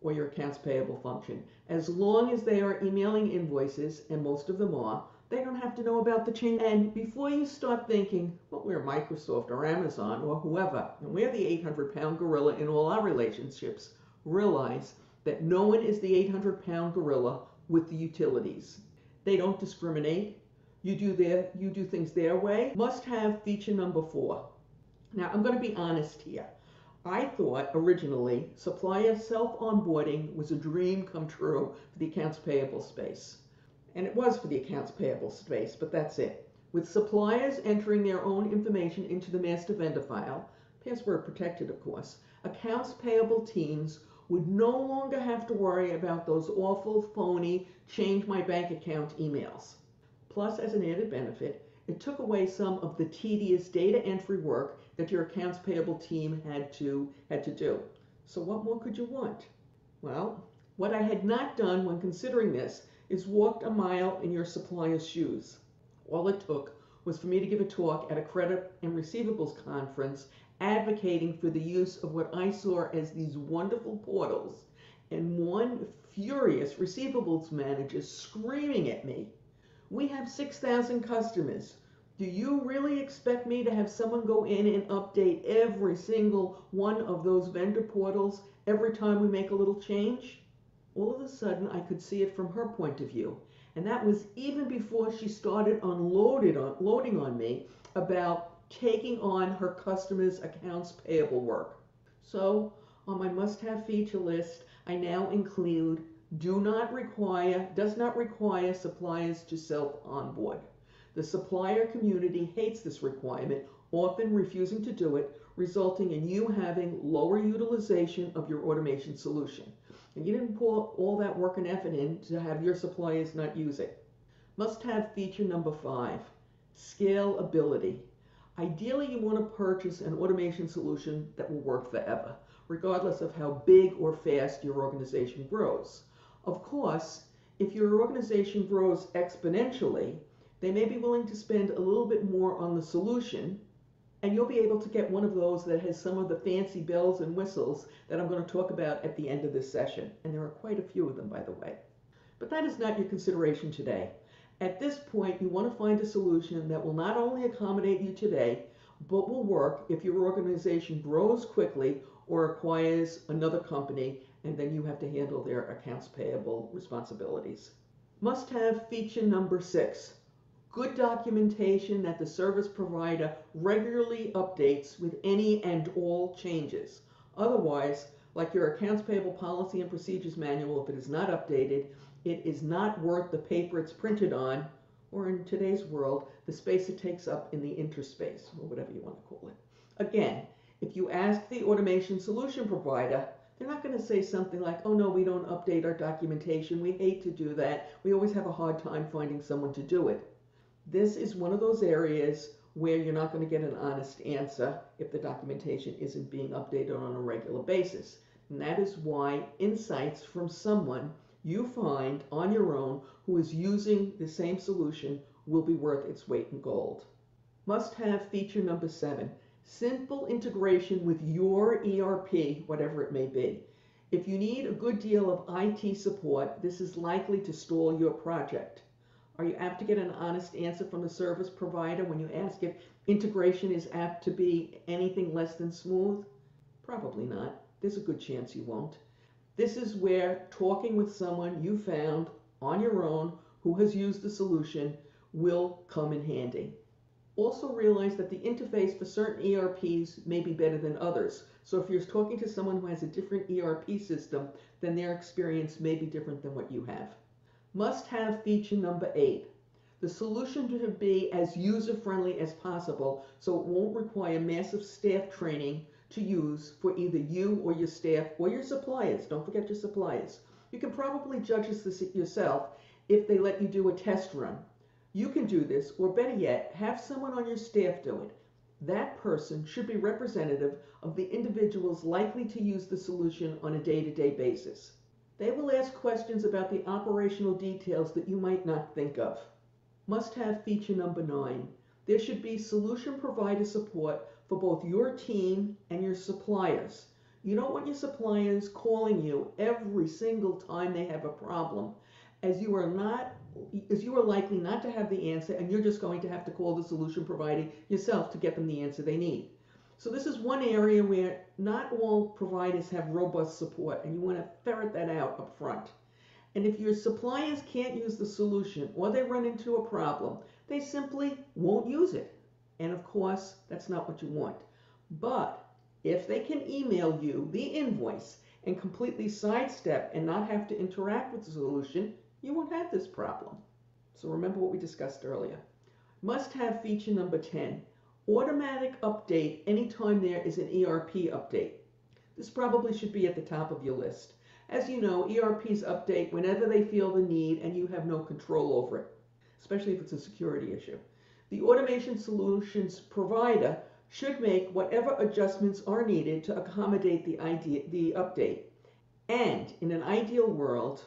or your accounts payable function. As long as they are emailing invoices, and most of them are, they don't have to know about the change. And before you start thinking, well, we're Microsoft or Amazon or whoever, and we're the 800 pound gorilla in all our relationships, realize that no one is the 800 pound gorilla with the utilities. They don't discriminate. You do their, you do things their way. Must have feature number four. Now, I'm going to be honest here. I thought originally supplier self onboarding was a dream come true for the accounts payable space and it was for the accounts payable space, but that's it. With suppliers entering their own information into the master vendor file, password protected of course, accounts payable teams would no longer have to worry about those awful, phony, change my bank account emails. Plus, as an added benefit, it took away some of the tedious data entry work that your accounts payable team had to had to do. So what more could you want? Well, what I had not done when considering this is walked a mile in your supplier's shoes. All it took was for me to give a talk at a credit and receivables conference advocating for the use of what I saw as these wonderful portals, and one furious receivables manager screaming at me, We have 6,000 customers. Do you really expect me to have someone go in and update every single one of those vendor portals every time we make a little change? all of a sudden I could see it from her point of view. And that was even before she started unloaded on, loading on me about taking on her customers' accounts payable work. So on my must-have feature list, I now include do not require, does not require suppliers to self-onboard. The supplier community hates this requirement, often refusing to do it, resulting in you having lower utilization of your automation solution and you didn't put all that work and effort in to have your suppliers not use it. Must have feature number five, scalability. Ideally, you want to purchase an automation solution that will work forever, regardless of how big or fast your organization grows. Of course, if your organization grows exponentially, they may be willing to spend a little bit more on the solution, and you'll be able to get one of those that has some of the fancy bells and whistles that I'm going to talk about at the end of this session. And there are quite a few of them, by the way. But that is not your consideration today. At this point, you want to find a solution that will not only accommodate you today, but will work if your organization grows quickly or acquires another company and then you have to handle their accounts payable responsibilities. Must have feature number six good documentation that the service provider regularly updates with any and all changes. Otherwise, like your accounts payable policy and procedures manual, if it is not updated, it is not worth the paper it's printed on, or in today's world, the space it takes up in the interspace, or whatever you want to call it. Again, if you ask the automation solution provider, they're not going to say something like, oh no, we don't update our documentation. We hate to do that. We always have a hard time finding someone to do it. This is one of those areas where you're not going to get an honest answer if the documentation isn't being updated on a regular basis. And that is why insights from someone you find on your own who is using the same solution will be worth its weight in gold. Must have feature number seven simple integration with your ERP, whatever it may be. If you need a good deal of IT support, this is likely to stall your project. Are you apt to get an honest answer from the service provider when you ask if integration is apt to be anything less than smooth? Probably not. There's a good chance you won't. This is where talking with someone you found on your own who has used the solution will come in handy. Also realize that the interface for certain ERPs may be better than others. So if you're talking to someone who has a different ERP system, then their experience may be different than what you have. Must have feature number eight. The solution should be as user friendly as possible so it won't require massive staff training to use for either you or your staff or your suppliers. Don't forget your suppliers. You can probably judge this yourself if they let you do a test run. You can do this, or better yet, have someone on your staff do it. That person should be representative of the individuals likely to use the solution on a day to day basis. They will ask questions about the operational details that you might not think of. Must have feature number nine. There should be solution provider support for both your team and your suppliers. You don't want your suppliers calling you every single time they have a problem, as you are not as you are likely not to have the answer and you're just going to have to call the solution provider yourself to get them the answer they need. So this is one area where not all providers have robust support and you want to ferret that out up front. And if your suppliers can't use the solution or they run into a problem, they simply won't use it. And of course, that's not what you want. But if they can email you the invoice and completely sidestep and not have to interact with the solution, you won't have this problem. So remember what we discussed earlier. Must have feature number 10 automatic update anytime there is an ERP update. This probably should be at the top of your list. As you know, ERPs update whenever they feel the need and you have no control over it, especially if it's a security issue. The automation solutions provider should make whatever adjustments are needed to accommodate the, idea, the update. And in an ideal world,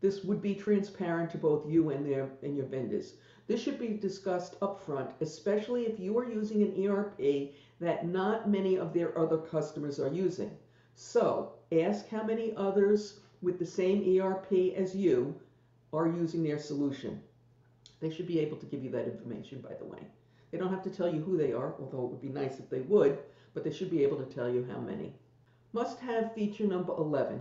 this would be transparent to both you and their and your vendors. This should be discussed upfront, especially if you are using an ERP that not many of their other customers are using. So ask how many others with the same ERP as you are using their solution. They should be able to give you that information, by the way. They don't have to tell you who they are, although it would be nice if they would, but they should be able to tell you how many. Must have feature number 11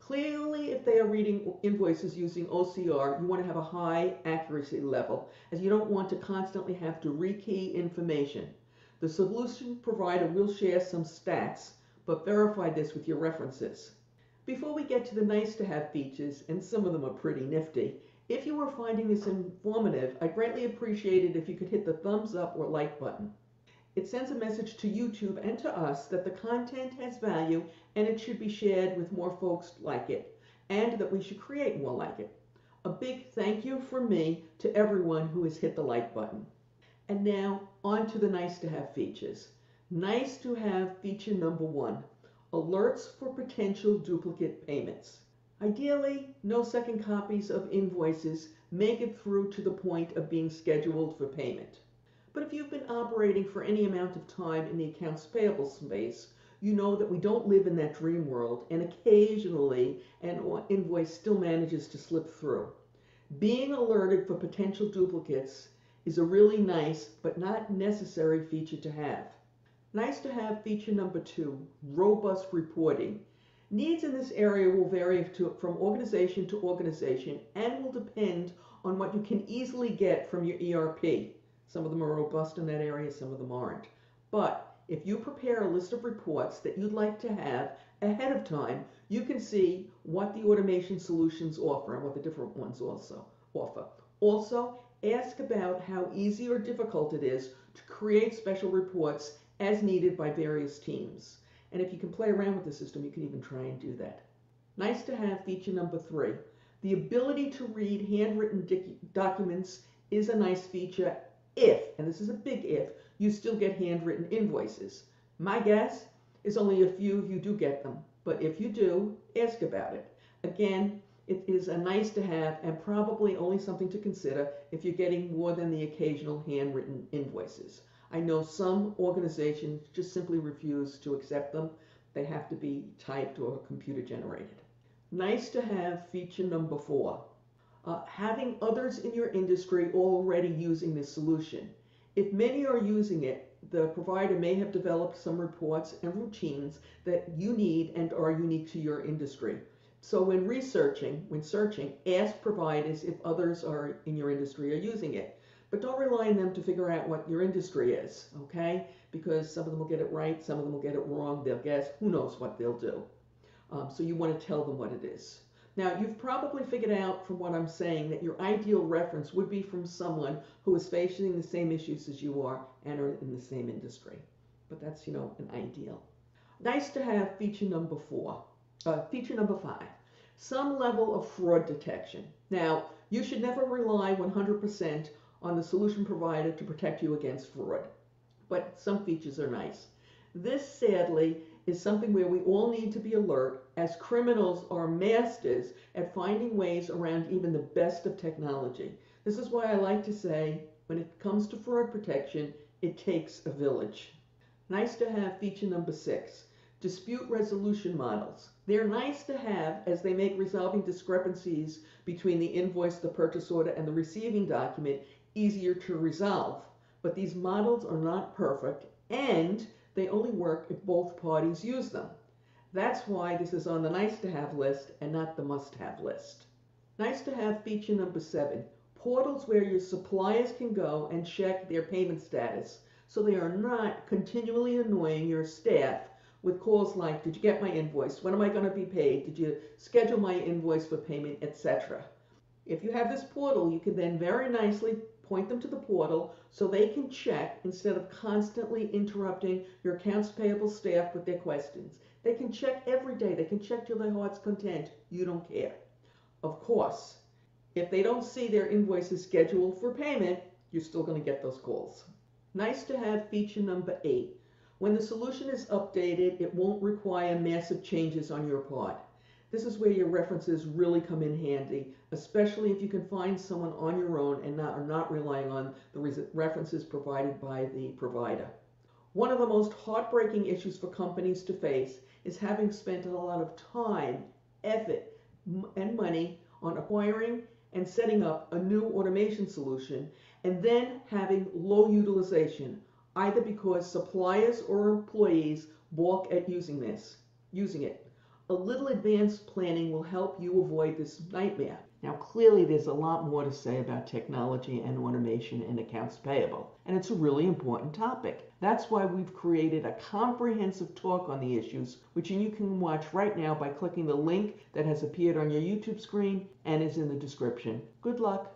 Clearly, if they are reading invoices using OCR, you want to have a high accuracy level, as you don't want to constantly have to rekey information. The solution provider will share some stats, but verify this with your references. Before we get to the nice to have features, and some of them are pretty nifty, if you are finding this informative, I'd greatly appreciate it if you could hit the thumbs up or like button. It sends a message to YouTube and to us that the content has value and it should be shared with more folks like it, and that we should create more like it. A big thank you from me to everyone who has hit the like button. And now on to the nice to have features. Nice to have feature number one, alerts for potential duplicate payments. Ideally, no second copies of invoices make it through to the point of being scheduled for payment. But if you've been operating for any amount of time in the accounts payable space, you know that we don't live in that dream world, and occasionally an invoice still manages to slip through. Being alerted for potential duplicates is a really nice but not necessary feature to have. Nice to have feature number two, robust reporting. Needs in this area will vary to, from organization to organization and will depend on what you can easily get from your ERP. Some of them are robust in that area, some of them aren't. But if you prepare a list of reports that you'd like to have ahead of time, you can see what the automation solutions offer and what the different ones also offer. Also, ask about how easy or difficult it is to create special reports as needed by various teams. And if you can play around with the system, you can even try and do that. Nice to have feature number three. The ability to read handwritten documents is a nice feature if, and this is a big if, you still get handwritten invoices. My guess is only a few of you do get them, but if you do, ask about it. Again, it is a nice to have and probably only something to consider if you're getting more than the occasional handwritten invoices. I know some organizations just simply refuse to accept them. They have to be typed or computer generated. Nice to have feature number four. Uh, having others in your industry already using this solution. If many are using it, the provider may have developed some reports and routines that you need and are unique to your industry. So when researching, when searching, ask providers if others are in your industry are using it. But don't rely on them to figure out what your industry is, okay? Because some of them will get it right, some of them will get it wrong, they'll guess, who knows what they'll do. Um, so you want to tell them what it is. Now, you've probably figured out from what I'm saying that your ideal reference would be from someone who is facing the same issues as you are and are in the same industry. But that's, you know, an ideal. Nice to have feature number four. Uh, feature number five, some level of fraud detection. Now, you should never rely 100% on the solution provider to protect you against fraud, but some features are nice. This, sadly, is something where we all need to be alert as criminals are masters at finding ways around even the best of technology. This is why I like to say when it comes to fraud protection, it takes a village. Nice to have feature number six dispute resolution models. They're nice to have as they make resolving discrepancies between the invoice, the purchase order, and the receiving document easier to resolve. But these models are not perfect and they only work if both parties use them. That's why this is on the nice to have list and not the must have list. Nice to have feature number seven, portals where your suppliers can go and check their payment status so they are not continually annoying your staff with calls like, did you get my invoice? When am I going to be paid? Did you schedule my invoice for payment, etc. If you have this portal, you can then very nicely point them to the portal so they can check instead of constantly interrupting your accounts payable staff with their questions. They can check every day. They can check till their heart's content. You don't care. Of course, if they don't see their invoices scheduled for payment, you're still going to get those calls. Nice to have feature number eight. When the solution is updated, it won't require massive changes on your part. This is where your references really come in handy, especially if you can find someone on your own and not, are not relying on the references provided by the provider. One of the most heartbreaking issues for companies to face is having spent a lot of time, effort, and money on acquiring and setting up a new automation solution and then having low utilization, either because suppliers or employees balk at using this, using it. A little advanced planning will help you avoid this nightmare. Now, clearly, there's a lot more to say about technology and automation in accounts payable, and it's a really important topic. That's why we've created a comprehensive talk on the issues, which you can watch right now by clicking the link that has appeared on your YouTube screen and is in the description. Good luck.